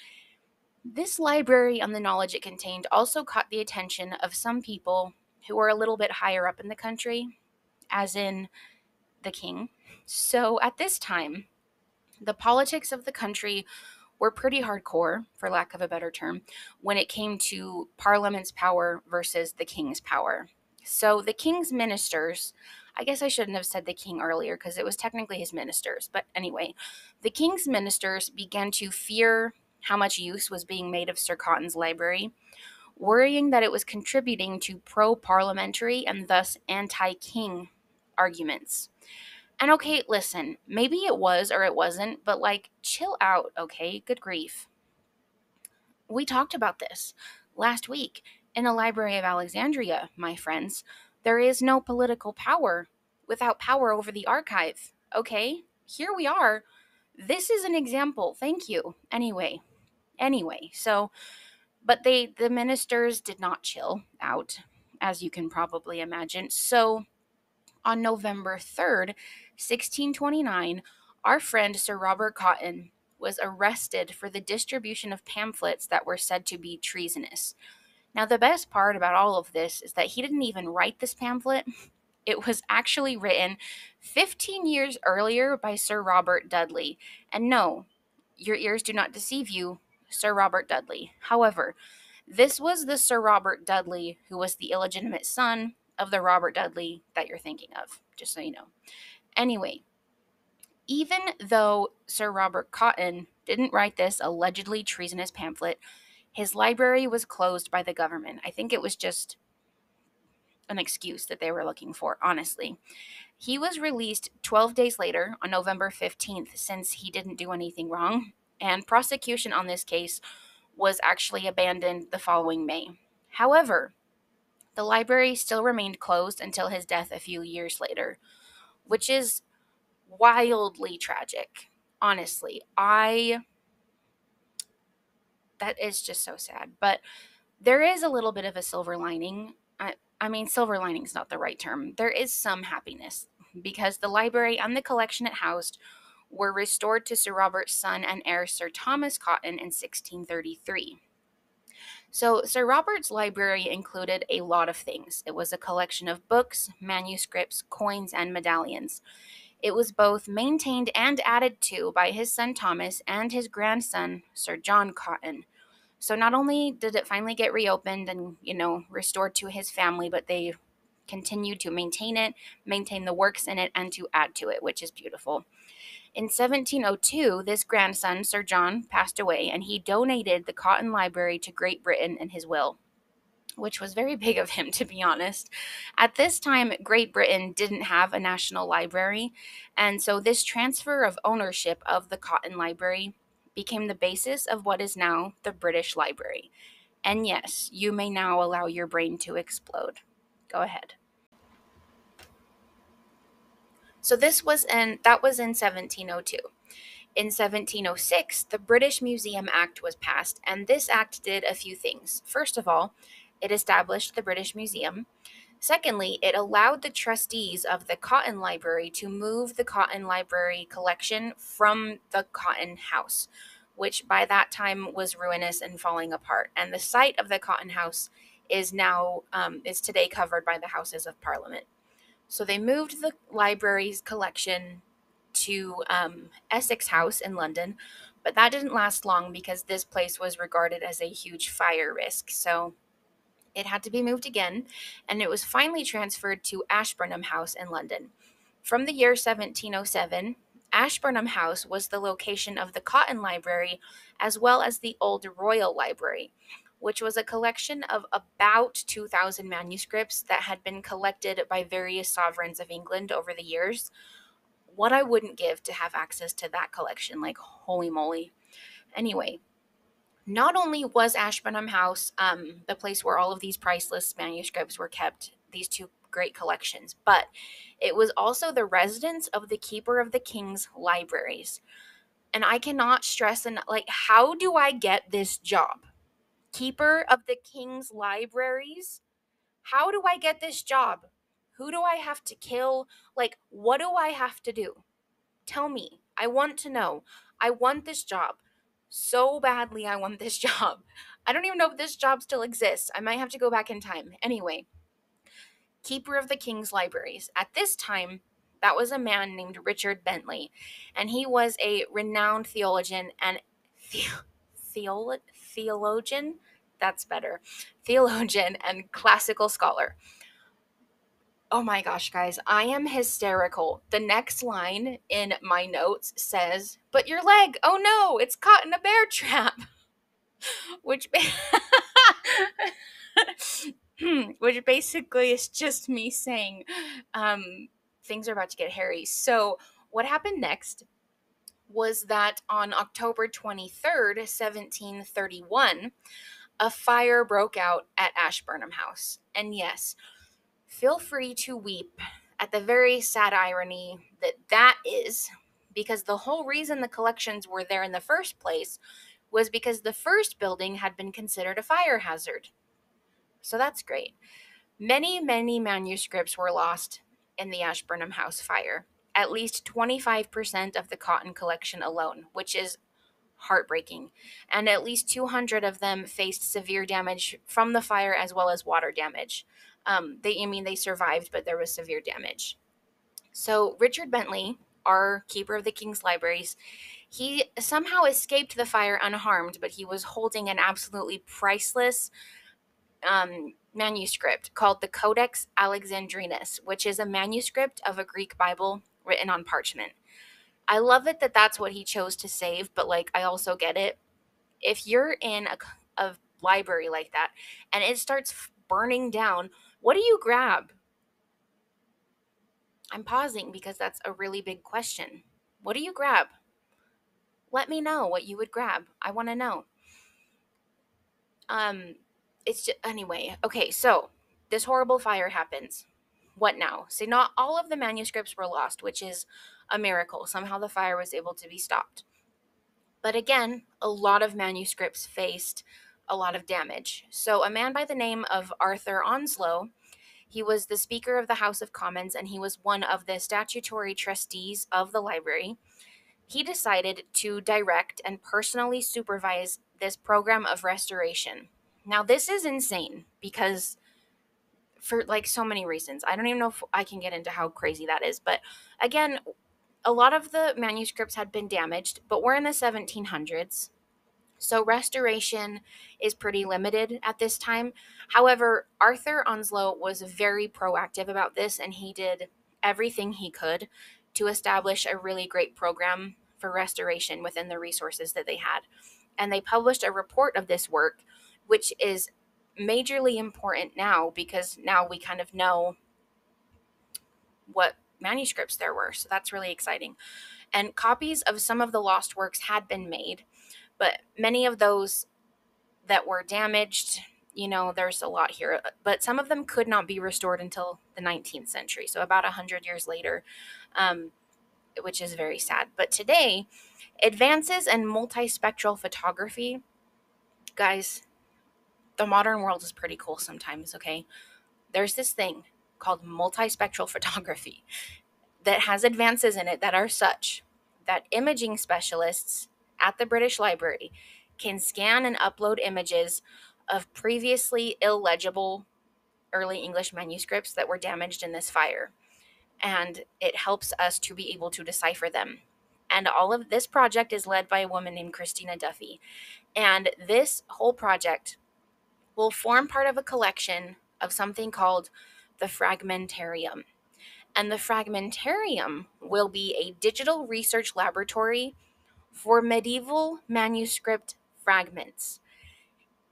this library and the knowledge it contained also caught the attention of some people who were a little bit higher up in the country, as in the king. So at this time, the politics of the country were pretty hardcore, for lack of a better term, when it came to Parliament's power versus the king's power. So the king's ministers, I guess I shouldn't have said the king earlier because it was technically his ministers, but anyway, the king's ministers began to fear how much use was being made of Sir Cotton's library, worrying that it was contributing to pro parliamentary and thus anti king arguments. And okay, listen, maybe it was or it wasn't, but like, chill out, okay? Good grief. We talked about this last week in the Library of Alexandria, my friends. There is no political power without power over the archive, okay? Here we are. This is an example. Thank you. Anyway, anyway, so, but they, the ministers did not chill out, as you can probably imagine. So, on November 3rd, 1629, our friend Sir Robert Cotton was arrested for the distribution of pamphlets that were said to be treasonous. Now, the best part about all of this is that he didn't even write this pamphlet. It was actually written 15 years earlier by Sir Robert Dudley. And no, your ears do not deceive you, Sir Robert Dudley. However, this was the Sir Robert Dudley who was the illegitimate son of the Robert Dudley that you're thinking of, just so you know. Anyway, even though Sir Robert Cotton didn't write this allegedly treasonous pamphlet, his library was closed by the government. I think it was just an excuse that they were looking for, honestly. He was released 12 days later on November 15th since he didn't do anything wrong, and prosecution on this case was actually abandoned the following May. However, The library still remained closed until his death a few years later, which is wildly tragic. Honestly, I that is just so sad. But there is a little bit of a silver lining. I, I mean, silver lining is not the right term. There is some happiness because the library and the collection it housed were restored to Sir Robert's son and heir, Sir Thomas Cotton, in 1633. So, Sir Robert's library included a lot of things. It was a collection of books, manuscripts, coins, and medallions. It was both maintained and added to by his son Thomas and his grandson, Sir John Cotton. So not only did it finally get reopened and, you know, restored to his family, but they continued to maintain it, maintain the works in it, and to add to it, which is beautiful. In 1702, this grandson, Sir John, passed away, and he donated the Cotton Library to Great Britain in his will which was very big of him, to be honest. At this time, Great Britain didn't have a national library, and so this transfer of ownership of the Cotton Library became the basis of what is now the British Library. And yes, you may now allow your brain to explode. Go ahead. So this was in that was in 1702. In 1706, the British Museum Act was passed, and this act did a few things. First of all, it established the British Museum. Secondly, it allowed the trustees of the Cotton Library to move the Cotton Library collection from the Cotton House, which by that time was ruinous and falling apart. And the site of the Cotton House is now um, is today covered by the Houses of Parliament. So they moved the library's collection to um, Essex House in London, but that didn't last long because this place was regarded as a huge fire risk. So it had to be moved again, and it was finally transferred to Ashburnham House in London. From the year 1707, Ashburnham House was the location of the Cotton Library as well as the Old Royal Library, which was a collection of about 2,000 manuscripts that had been collected by various sovereigns of England over the years. What I wouldn't give to have access to that collection, like, holy moly. Anyway, not only was Ashburnham House um, the place where all of these priceless manuscripts were kept, these two great collections, but it was also the residence of the keeper of the king's libraries. And I cannot stress enough, like, how do I get this job? Keeper of the king's libraries? How do I get this job? Who do I have to kill? Like, what do I have to do? Tell me. I want to know. I want this job so badly I want this job. I don't even know if this job still exists. I might have to go back in time. Anyway, keeper of the king's libraries. At this time, that was a man named Richard Bentley, and he was a renowned theologian and the- theolo- theologian. That's better. Theologian and classical scholar. Oh my gosh, guys, I am hysterical. The next line in my notes says, But your leg, oh no, it's caught in a bear trap. Which, which basically is just me saying um, things are about to get hairy. So, what happened next was that on October 23rd, 1731, a fire broke out at Ashburnham House. And yes, feel free to weep at the very sad irony that that is, because the whole reason the collections were there in the first place was because the first building had been considered a fire hazard. So that's great. Many, many manuscripts were lost in the Ashburnham House fire, at least 25% of the cotton collection alone, which is heartbreaking. And at least 200 of them faced severe damage from the fire as well as water damage. Um, they, I mean, they survived, but there was severe damage. So Richard Bentley, our keeper of the King's Libraries, he somehow escaped the fire unharmed, but he was holding an absolutely priceless um, manuscript called the Codex Alexandrinus, which is a manuscript of a Greek Bible written on parchment. I love it that that's what he chose to save, but like I also get it. If you're in a, a library like that and it starts burning down, what do you grab? I'm pausing because that's a really big question. What do you grab? Let me know what you would grab. I want to know. Um it's just anyway. Okay, so this horrible fire happens. What now? So, not all of the manuscripts were lost, which is a miracle. Somehow the fire was able to be stopped. But again, a lot of manuscripts faced a lot of damage. So, a man by the name of Arthur Onslow, he was the Speaker of the House of Commons and he was one of the statutory trustees of the library. He decided to direct and personally supervise this program of restoration. Now, this is insane because for like so many reasons. I don't even know if I can get into how crazy that is, but again, a lot of the manuscripts had been damaged, but we're in the 1700s. So restoration is pretty limited at this time. However, Arthur Onslow was very proactive about this and he did everything he could to establish a really great program for restoration within the resources that they had. And they published a report of this work, which is majorly important now because now we kind of know what manuscripts there were. So that's really exciting. And copies of some of the lost works had been made, but many of those that were damaged, you know, there's a lot here, but some of them could not be restored until the 19th century. So about 100 years later, um, which is very sad. But today, advances in multispectral photography, guys, the modern world is pretty cool sometimes, okay? There's this thing called multispectral photography that has advances in it that are such that imaging specialists at the British Library can scan and upload images of previously illegible early English manuscripts that were damaged in this fire. And it helps us to be able to decipher them. And all of this project is led by a woman named Christina Duffy. And this whole project will form part of a collection of something called the Fragmentarium. And the Fragmentarium will be a digital research laboratory for medieval manuscript fragments.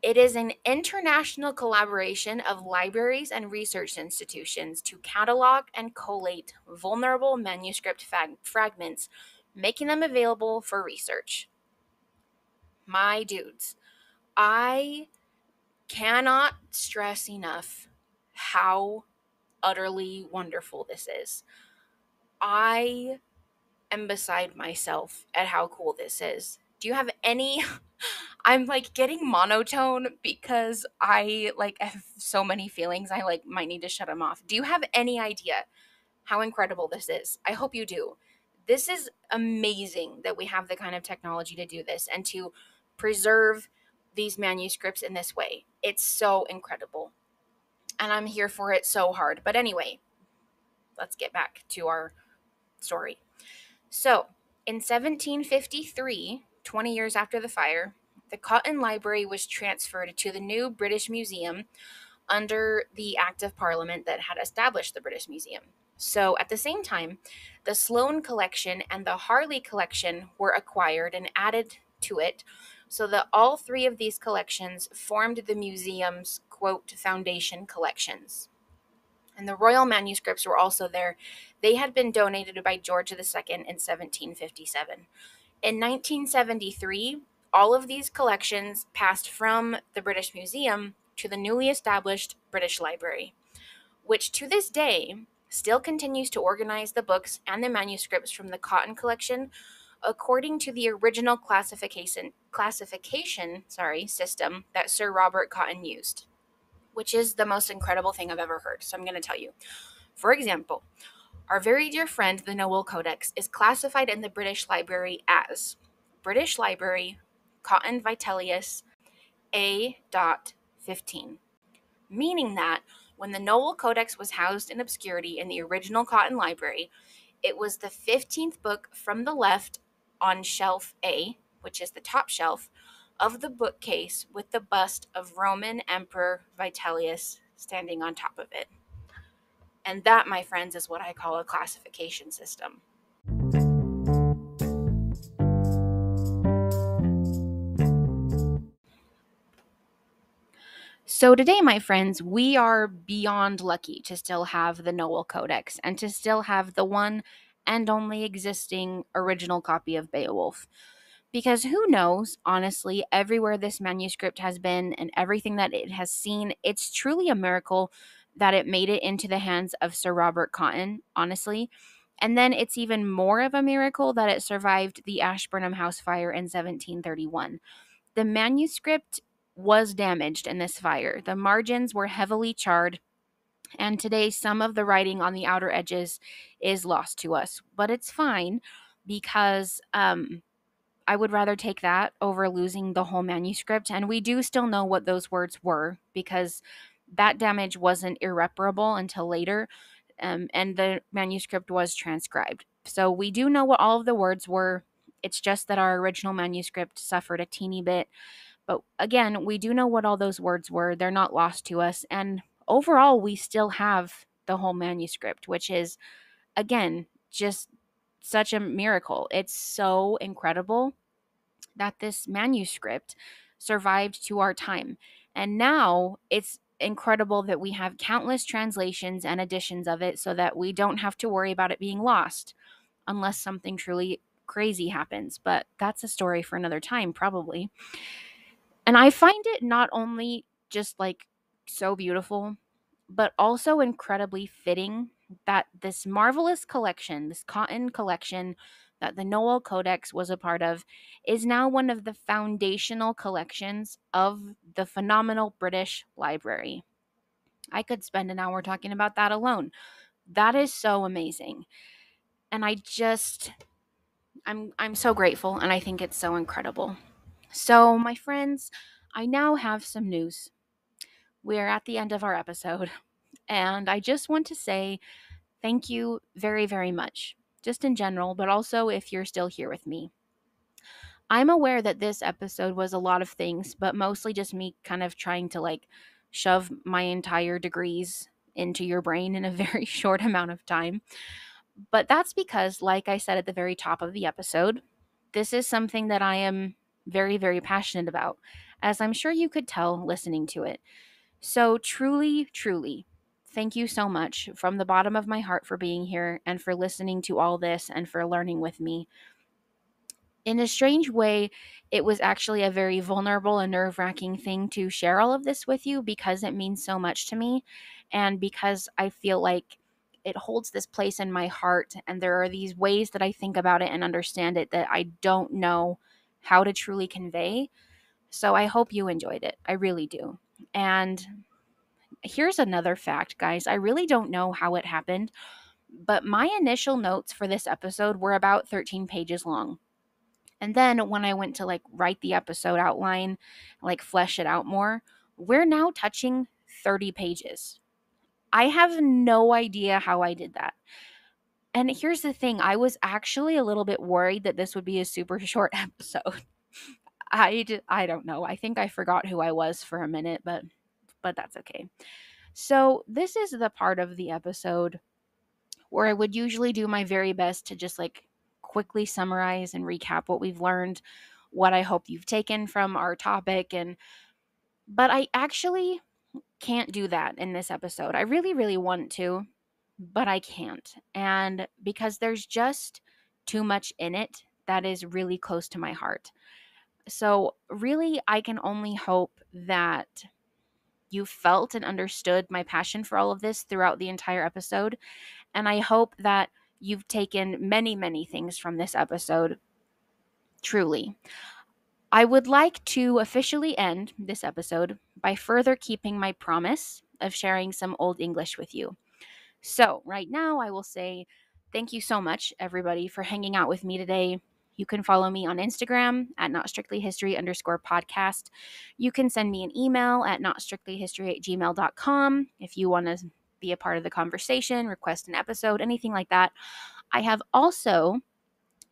It is an international collaboration of libraries and research institutions to catalog and collate vulnerable manuscript fag- fragments, making them available for research. My dudes, I cannot stress enough how utterly wonderful this is. I am beside myself at how cool this is. Do you have any I'm like getting monotone because I like have so many feelings I like might need to shut them off. Do you have any idea how incredible this is? I hope you do. This is amazing that we have the kind of technology to do this and to preserve these manuscripts in this way. It's so incredible. And I'm here for it so hard. But anyway, let's get back to our story. So, in 1753, 20 years after the fire, the Cotton Library was transferred to the new British Museum under the Act of Parliament that had established the British Museum. So, at the same time, the Sloane Collection and the Harley Collection were acquired and added to it so that all three of these collections formed the museum's quote foundation collections. And the royal manuscripts were also there. They had been donated by George II in 1757. In 1973, all of these collections passed from the British Museum to the newly established British Library, which to this day still continues to organize the books and the manuscripts from the Cotton collection according to the original classification classification sorry system that Sir Robert Cotton used, which is the most incredible thing I've ever heard. So I'm going to tell you. For example, our very dear friend, the Nowell Codex, is classified in the British Library as British Library Cotton Vitellius A.15, meaning that when the Nowell Codex was housed in obscurity in the original Cotton Library, it was the 15th book from the left on shelf A, which is the top shelf, of the bookcase with the bust of Roman Emperor Vitellius standing on top of it. And that, my friends, is what I call a classification system. So, today, my friends, we are beyond lucky to still have the Nowell Codex and to still have the one and only existing original copy of Beowulf. Because who knows, honestly, everywhere this manuscript has been and everything that it has seen, it's truly a miracle that it made it into the hands of Sir Robert Cotton, honestly. And then it's even more of a miracle that it survived the Ashburnham House fire in 1731. The manuscript was damaged in this fire. The margins were heavily charred, and today some of the writing on the outer edges is lost to us. But it's fine because um, I would rather take that over losing the whole manuscript. And we do still know what those words were because that damage wasn't irreparable until later, um, and the manuscript was transcribed. So we do know what all of the words were. It's just that our original manuscript suffered a teeny bit. But again, we do know what all those words were. They're not lost to us. And overall, we still have the whole manuscript, which is, again, just such a miracle. It's so incredible that this manuscript survived to our time. And now it's incredible that we have countless translations and editions of it so that we don't have to worry about it being lost unless something truly crazy happens. But that's a story for another time, probably. And I find it not only just like so beautiful, but also incredibly fitting that this marvelous collection, this cotton collection that the Nowell Codex was a part of, is now one of the foundational collections of the phenomenal British Library. I could spend an hour talking about that alone. That is so amazing. And I just I'm I'm so grateful and I think it's so incredible. So, my friends, I now have some news. We're at the end of our episode, and I just want to say thank you very, very much, just in general, but also if you're still here with me. I'm aware that this episode was a lot of things, but mostly just me kind of trying to like shove my entire degrees into your brain in a very short amount of time. But that's because, like I said at the very top of the episode, this is something that I am very, very passionate about, as I'm sure you could tell listening to it. So, truly, truly, thank you so much from the bottom of my heart for being here and for listening to all this and for learning with me. In a strange way, it was actually a very vulnerable and nerve wracking thing to share all of this with you because it means so much to me and because I feel like it holds this place in my heart and there are these ways that I think about it and understand it that I don't know how to truly convey. So I hope you enjoyed it. I really do. And here's another fact, guys. I really don't know how it happened, but my initial notes for this episode were about 13 pages long. And then when I went to like write the episode outline, like flesh it out more, we're now touching 30 pages. I have no idea how I did that. And here's the thing I was actually a little bit worried that this would be a super short episode. I, I don't know. I think I forgot who I was for a minute, but but that's okay. So, this is the part of the episode where I would usually do my very best to just like quickly summarize and recap what we've learned, what I hope you've taken from our topic and but I actually can't do that in this episode. I really really want to, but I can't. And because there's just too much in it that is really close to my heart. So, really, I can only hope that you felt and understood my passion for all of this throughout the entire episode. And I hope that you've taken many, many things from this episode. Truly. I would like to officially end this episode by further keeping my promise of sharing some Old English with you. So, right now, I will say thank you so much, everybody, for hanging out with me today. You can follow me on Instagram at not strictly history underscore podcast. You can send me an email at not strictly history at gmail.com if you want to be a part of the conversation, request an episode, anything like that. I have also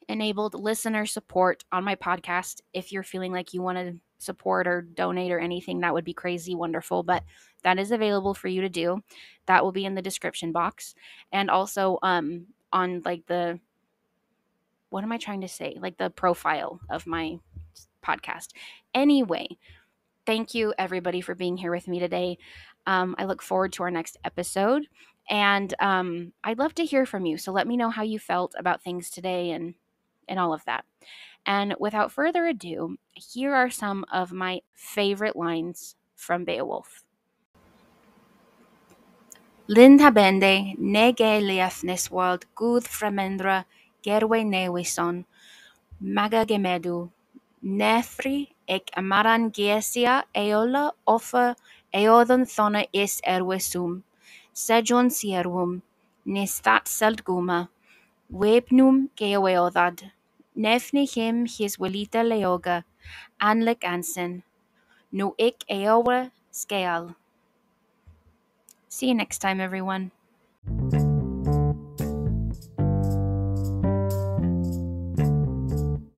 enabled listener support on my podcast. If you're feeling like you want to support or donate or anything, that would be crazy wonderful. But that is available for you to do. That will be in the description box. And also um, on like the what am I trying to say? Like the profile of my podcast. Anyway, thank you everybody for being here with me today. Um, I look forward to our next episode. And um, I'd love to hear from you. So let me know how you felt about things today and and all of that. And without further ado, here are some of my favorite lines from Beowulf. Lynn habende nege liathnis world guth fremendra gerwe newison magagemedu nefri ek amaran giesia eola offer eodon thona is erwesum. Sejon sierwum. Nis that seldguma webnum geoeodad nefni him his welita leoga. Anlik ansen. Nu ik eowa scale see you next time everyone